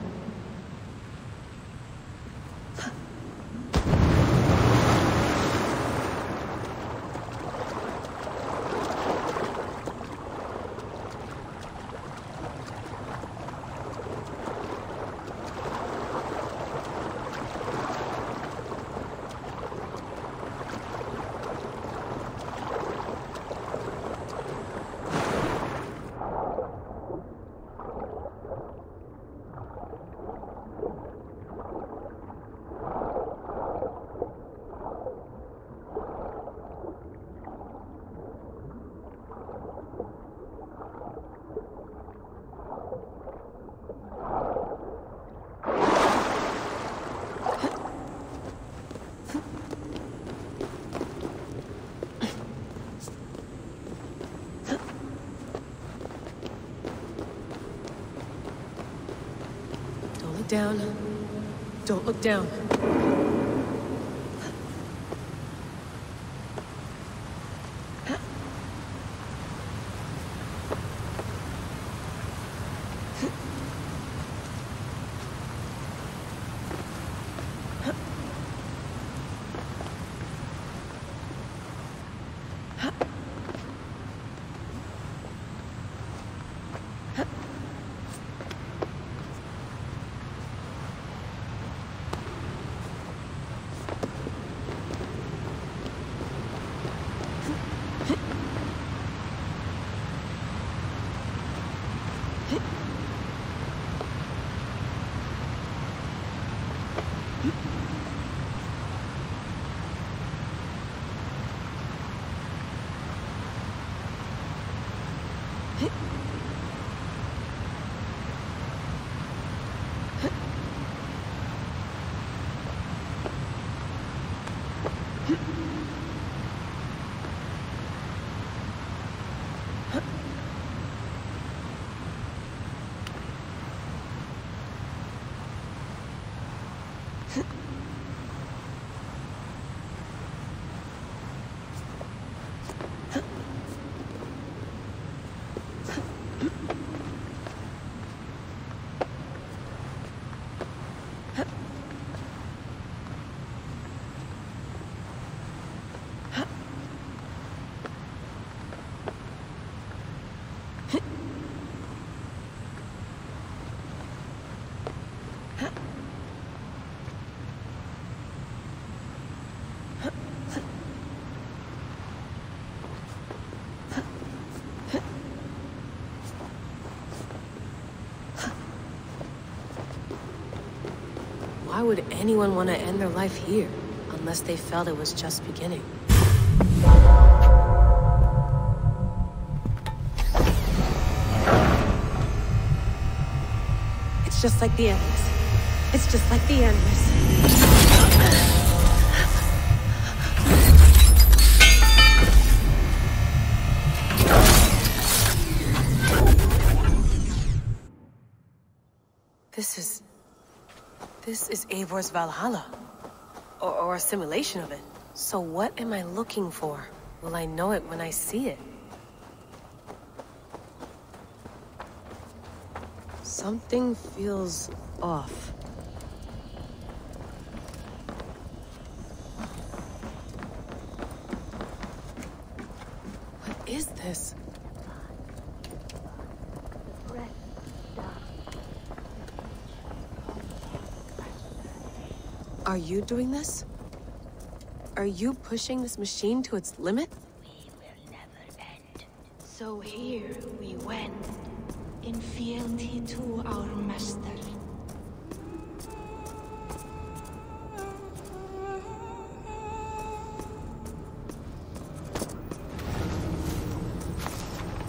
Don't look down. Don't look down. Why would anyone want to end their life here? Unless they felt it was just beginning. It's just like the Endless. It's just like the Endless. Is Eivor's Valhalla. Or, or a simulation of it. So what am I looking for? Will I know it when I see it? Something feels off. What is this? Are you doing this? Are you pushing this machine to its limit? So here we went, in fealty to our master.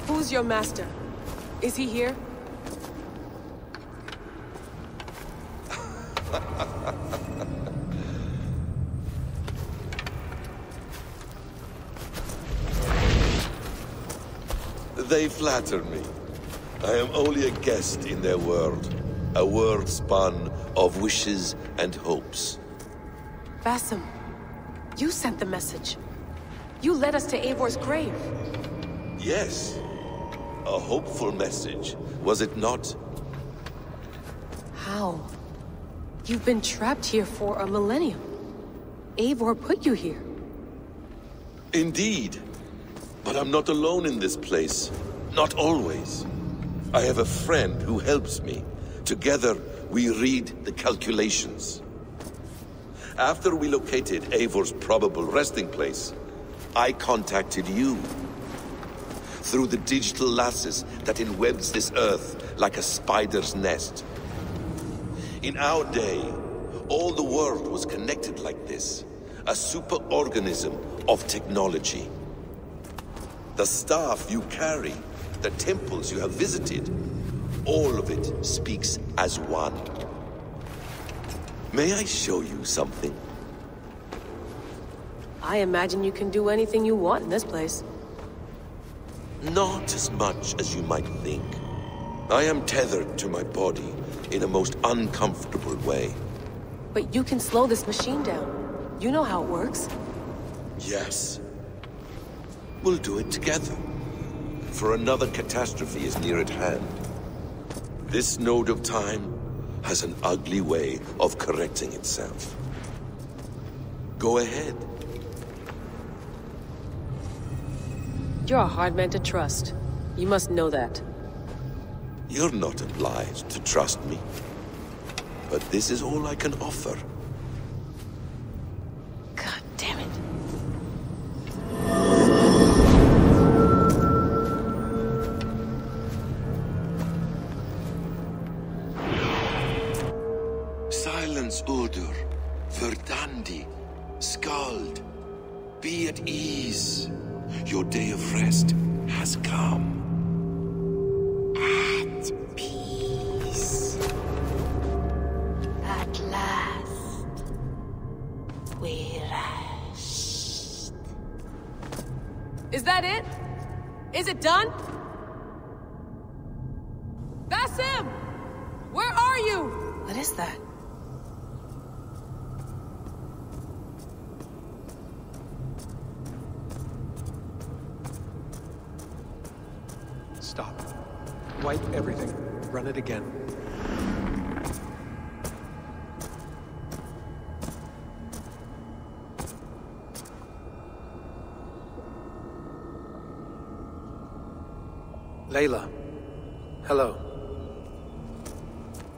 Who's your master? Is he here? They flatter me. I am only a guest in their world. A world spun of wishes and hopes. Basim, you sent the message. You led us to Eivor's grave. Yes. A hopeful message, was it not? How? You've been trapped here for a millennium. Eivor put you here. Indeed. But I'm not alone in this place. Not always. I have a friend who helps me. Together, we read the calculations. After we located Eivor's probable resting place, I contacted you. Through the digital lattice that enwebs this earth like a spider's nest. In our day, all the world was connected like this. A superorganism of technology. The staff you carry, the temples you have visited, all of it speaks as one. May I show you something? I imagine you can do anything you want in this place. Not as much as you might think. I am tethered to my body in a most uncomfortable way. But you can slow this machine down. You know how it works. Yes. We'll do it together. For another catastrophe is near at hand. This node of time has an ugly way of correcting itself. Go ahead. You're a hard man to trust. You must know that. You're not obliged to trust me. But this is all I can offer. Be at ease. Your day of rest has come. At peace. At last. We rest. Is that it? Is it done? Basim! Where are you? What is that? Wipe everything. Run it again. Layla. Hello.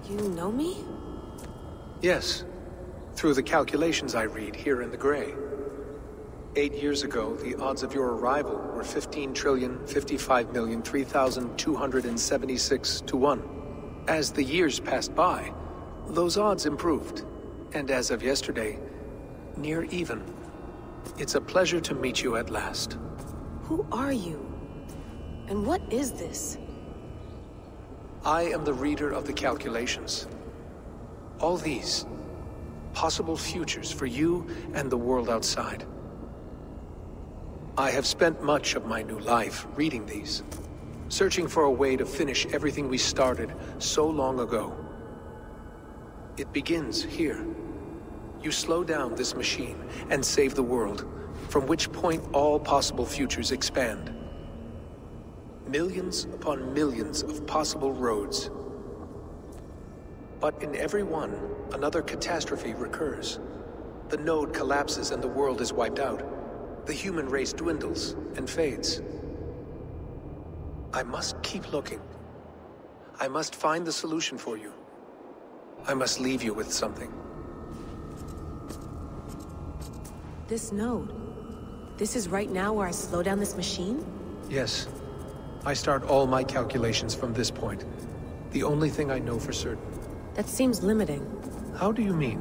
You know me? Yes. Through the calculations I read here in the gray. Eight years ago, the odds of your arrival were 15 trillion, 55 million, 3,276 to 1. As the years passed by, those odds improved, And as of yesterday, near even. It's a pleasure to meet you at last. Who are you? And what is this? I am the reader of the calculations. All these, possible futures for you and the world outside. I have spent much of my new life reading these, searching for a way to finish everything we started so long ago. It begins here. You slow down this machine and save the world, from which point all possible futures expand. Millions upon millions of possible roads. But in every one, another catastrophe recurs. The node collapses and the world is wiped out. The human race dwindles and fades. I must keep looking. I must find the solution for you. I must leave you with something. This node. This is right now where I slow down this machine? Yes. I start all my calculations from this point. The only thing I know for certain. That seems limiting. How do you mean?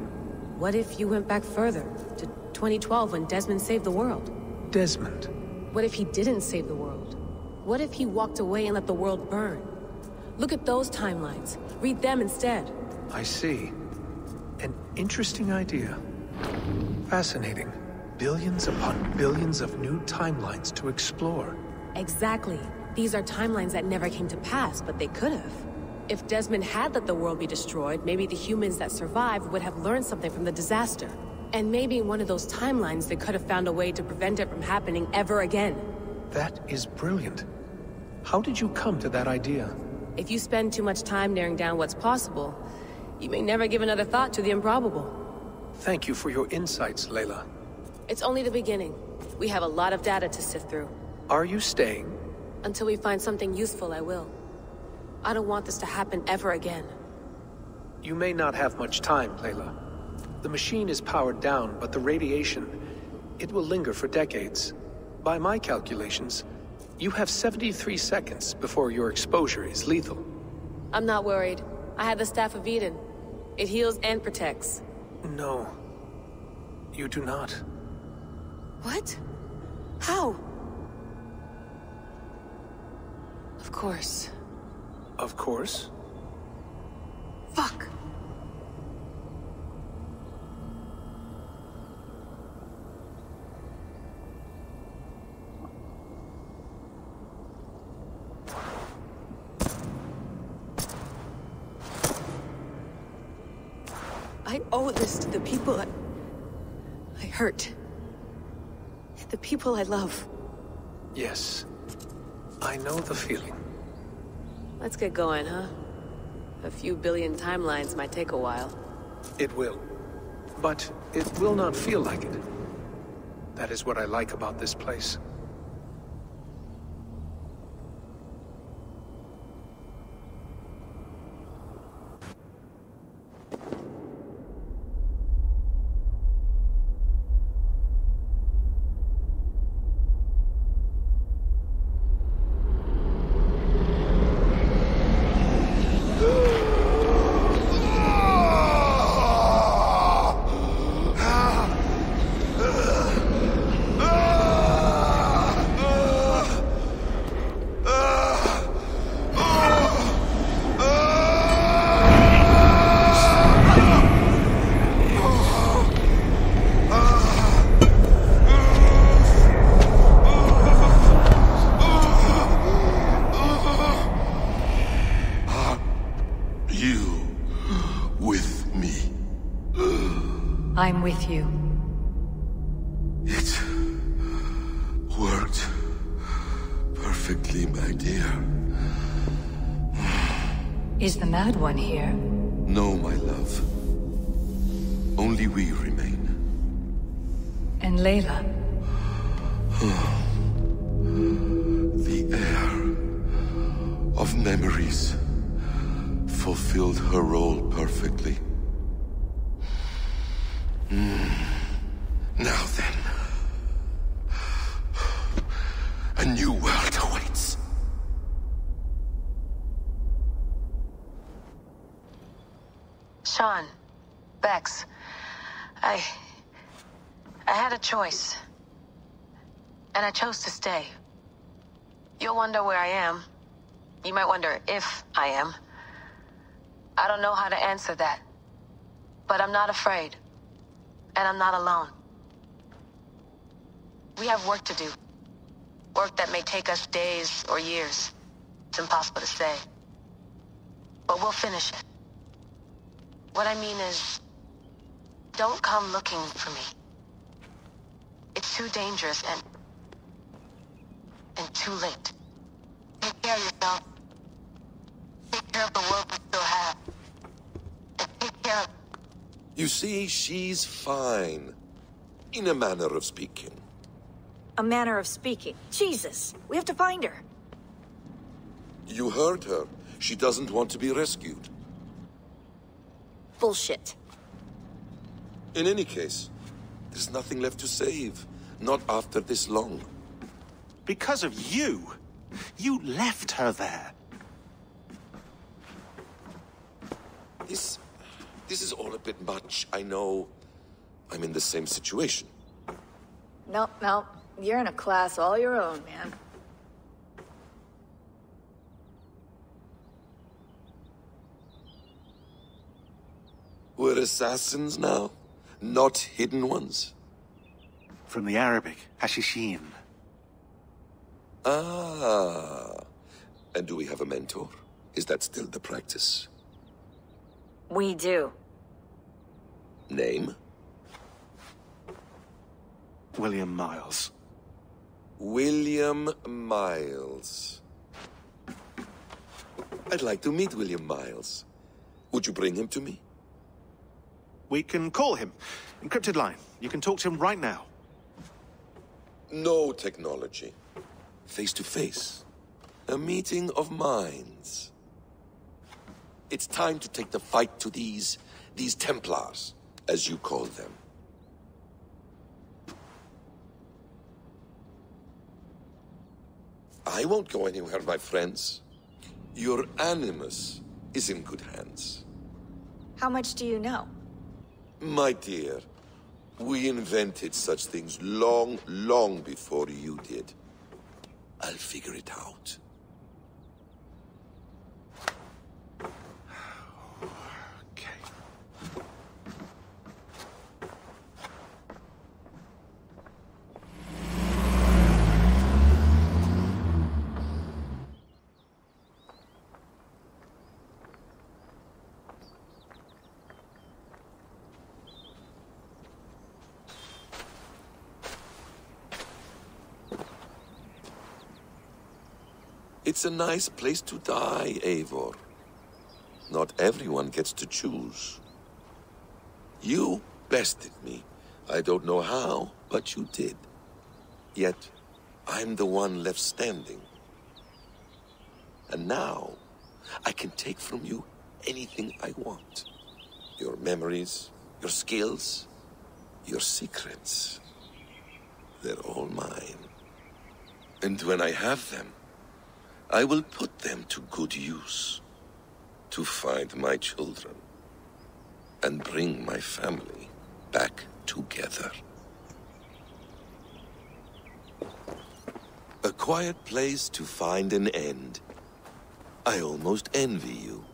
What if you went back further, to 2012 when Desmond saved the world? Desmond? What if he didn't save the world? What if he walked away and let the world burn? Look at those timelines. Read them instead. I see. An interesting idea. Fascinating. Billions upon billions of new timelines to explore. Exactly. These are timelines that never came to pass, but they could have. If Desmond had let the world be destroyed, maybe the humans that survived would have learned something from the disaster. And maybe in one of those timelines they could have found a way to prevent it from happening ever again. That is brilliant. How did you come to that idea? If you spend too much time narrowing down what's possible, you may never give another thought to the improbable. Thank you for your insights, Layla. It's only the beginning. We have a lot of data to sift through. Are you staying? Until we find something useful, I will. I don't want this to happen ever again. You may not have much time, Layla. The machine is powered down, but the radiation, it will linger for decades. By my calculations, you have 73 seconds before your exposure is lethal. I'm not worried. I have the Staff of Eden. It heals and protects. No. You do not. What? How? Of course. Of course. Fuck! I owe this to the people I... I hurt. The people I love. Yes. I know the feeling. Let's get going, huh? A few billion timelines might take a while. It will. But it will not feel like it. That is what I like about this place. I... I had a choice. And I chose to stay. You'll wonder where I am. You might wonder if I am. I don't know how to answer that. But I'm not afraid. And I'm not alone. We have work to do. Work that may take us days or years. It's impossible to say. But we'll finish it. What I mean is, don't come looking for me. It's too dangerous and... and too late. Take care of yourself. Take care of the world we still have. And take care of... You see, she's fine. In a manner of speaking. A manner of speaking. Jesus, we have to find her. You heard her. She doesn't want to be rescued. Bullshit. In any case, there's nothing left to save. Not after this long. Because of you. You left her there. This... this is all a bit much, I know. I'm in the same situation. Nope, nope. You're in a class all your own, man. We're assassins now? Not hidden ones? From the Arabic, Hashishin. Ah. And do we have a mentor? Is that still the practice? We do. Name? William Miles. William Miles. I'd like to meet William Miles. Would you bring him to me? We can call him. Encrypted line. You can talk to him right now. No technology. Face to face. A meeting of minds. It's time to take the fight to these... these Templars, as you call them. I won't go anywhere, my friends. Your Animus is in good hands. How much do you know? My dear, we invented such things long, long before you did. I'll figure it out. It's a nice place to die, Eivor. Not everyone gets to choose. You bested me. I don't know how, but you did. Yet, I'm the one left standing. And now, I can take from you anything I want. Your memories, your skills, your secrets. They're all mine. And when I have them, I will put them to good use. To find my children. And bring my family back together. A quiet place to find an end. I almost envy you.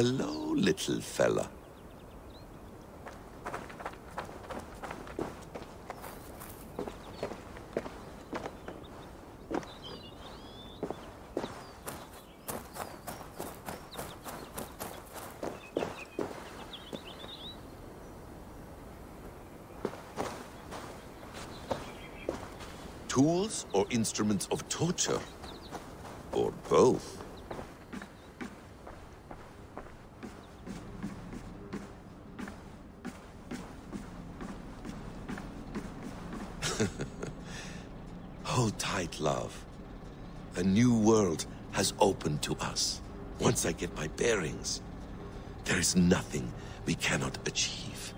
Hello, little fella. Tools or instruments of torture? Or both? Love. A new world has opened to us. Once I get my bearings, there is nothing we cannot achieve.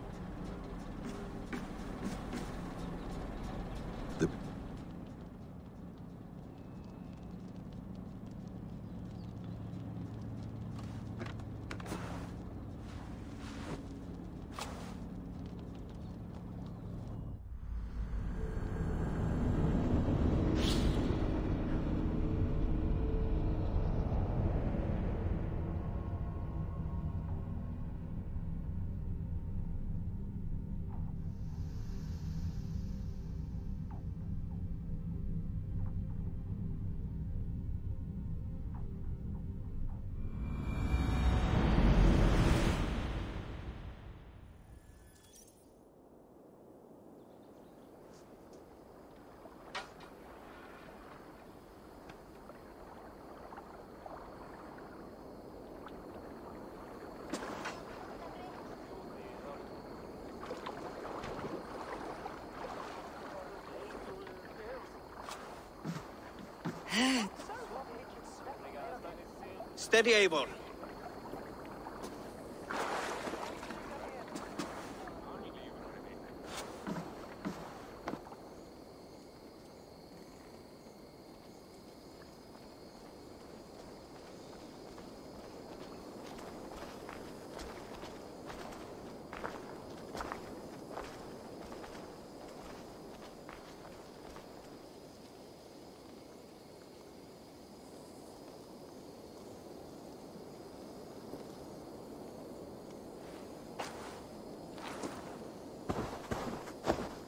Steady, Eivor.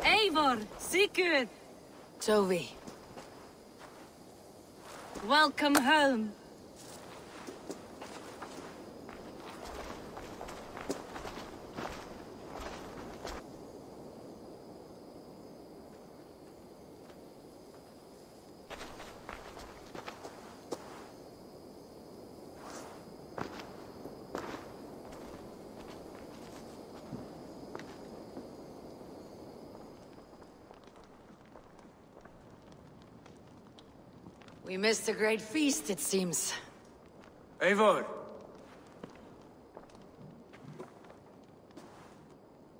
Eivor, Sigurd, Tovi, welcome home. We missed a great feast, it seems. Eivor!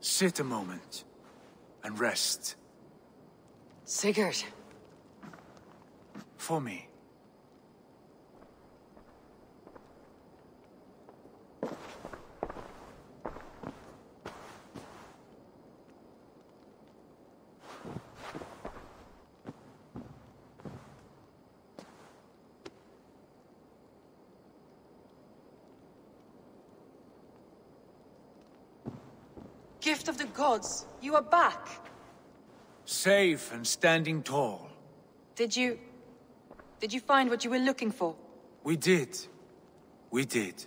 Sit a moment and rest. Sigurd, For me. Gift of the gods, you are back. Safe and standing tall. Did you... Did you find what you were looking for? We did. We did.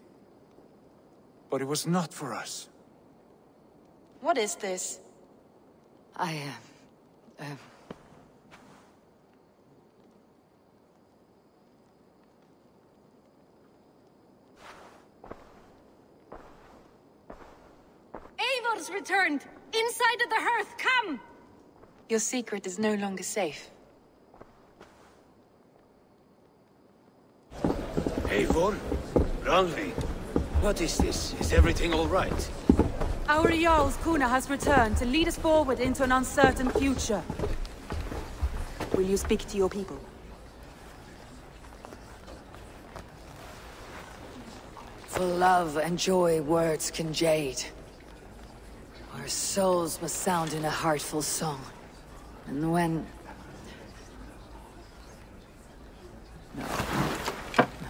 But it was not for us. What is this? I, uh, um... Eivor's returned! Inside of the hearth, come! Your secret is no longer safe. Eivor? Randvi? What is this? Is everything all right? Our Jarlskona has returned to lead us forward into an uncertain future. Will you speak to your people? For love and joy words can jade. Our souls must sound in a heartful song. And when... No. No.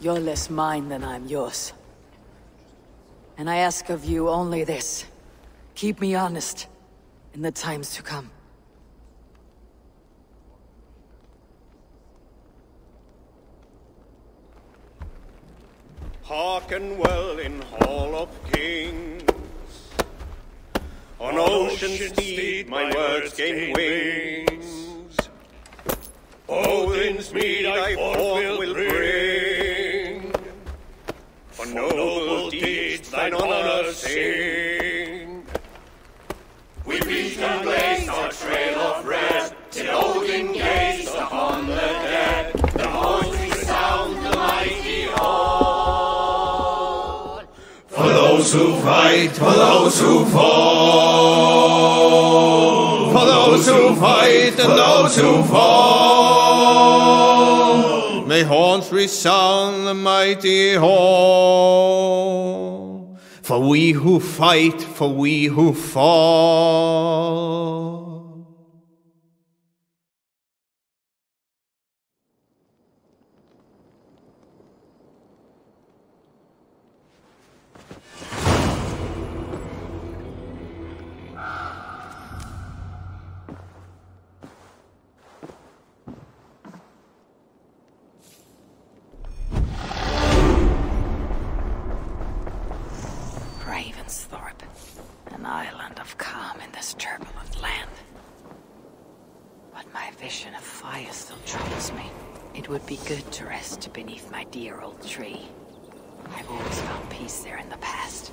You're less mine than I'm yours. And I ask of you only this. Keep me honest in the times to come. Hearken well in Hall of Kings. On ocean's steed my words gain wings. Odin's mead I forth will bring. For noble deeds thine honor sing. We beat and blaze our trail of red, till Odin gazed upon the dead. Those who fight, for those who fall. For those who fight and those who fall. May horns resound the mighty hall. For we who fight, for we who fall. My dear old tree. I've always found peace there in the past.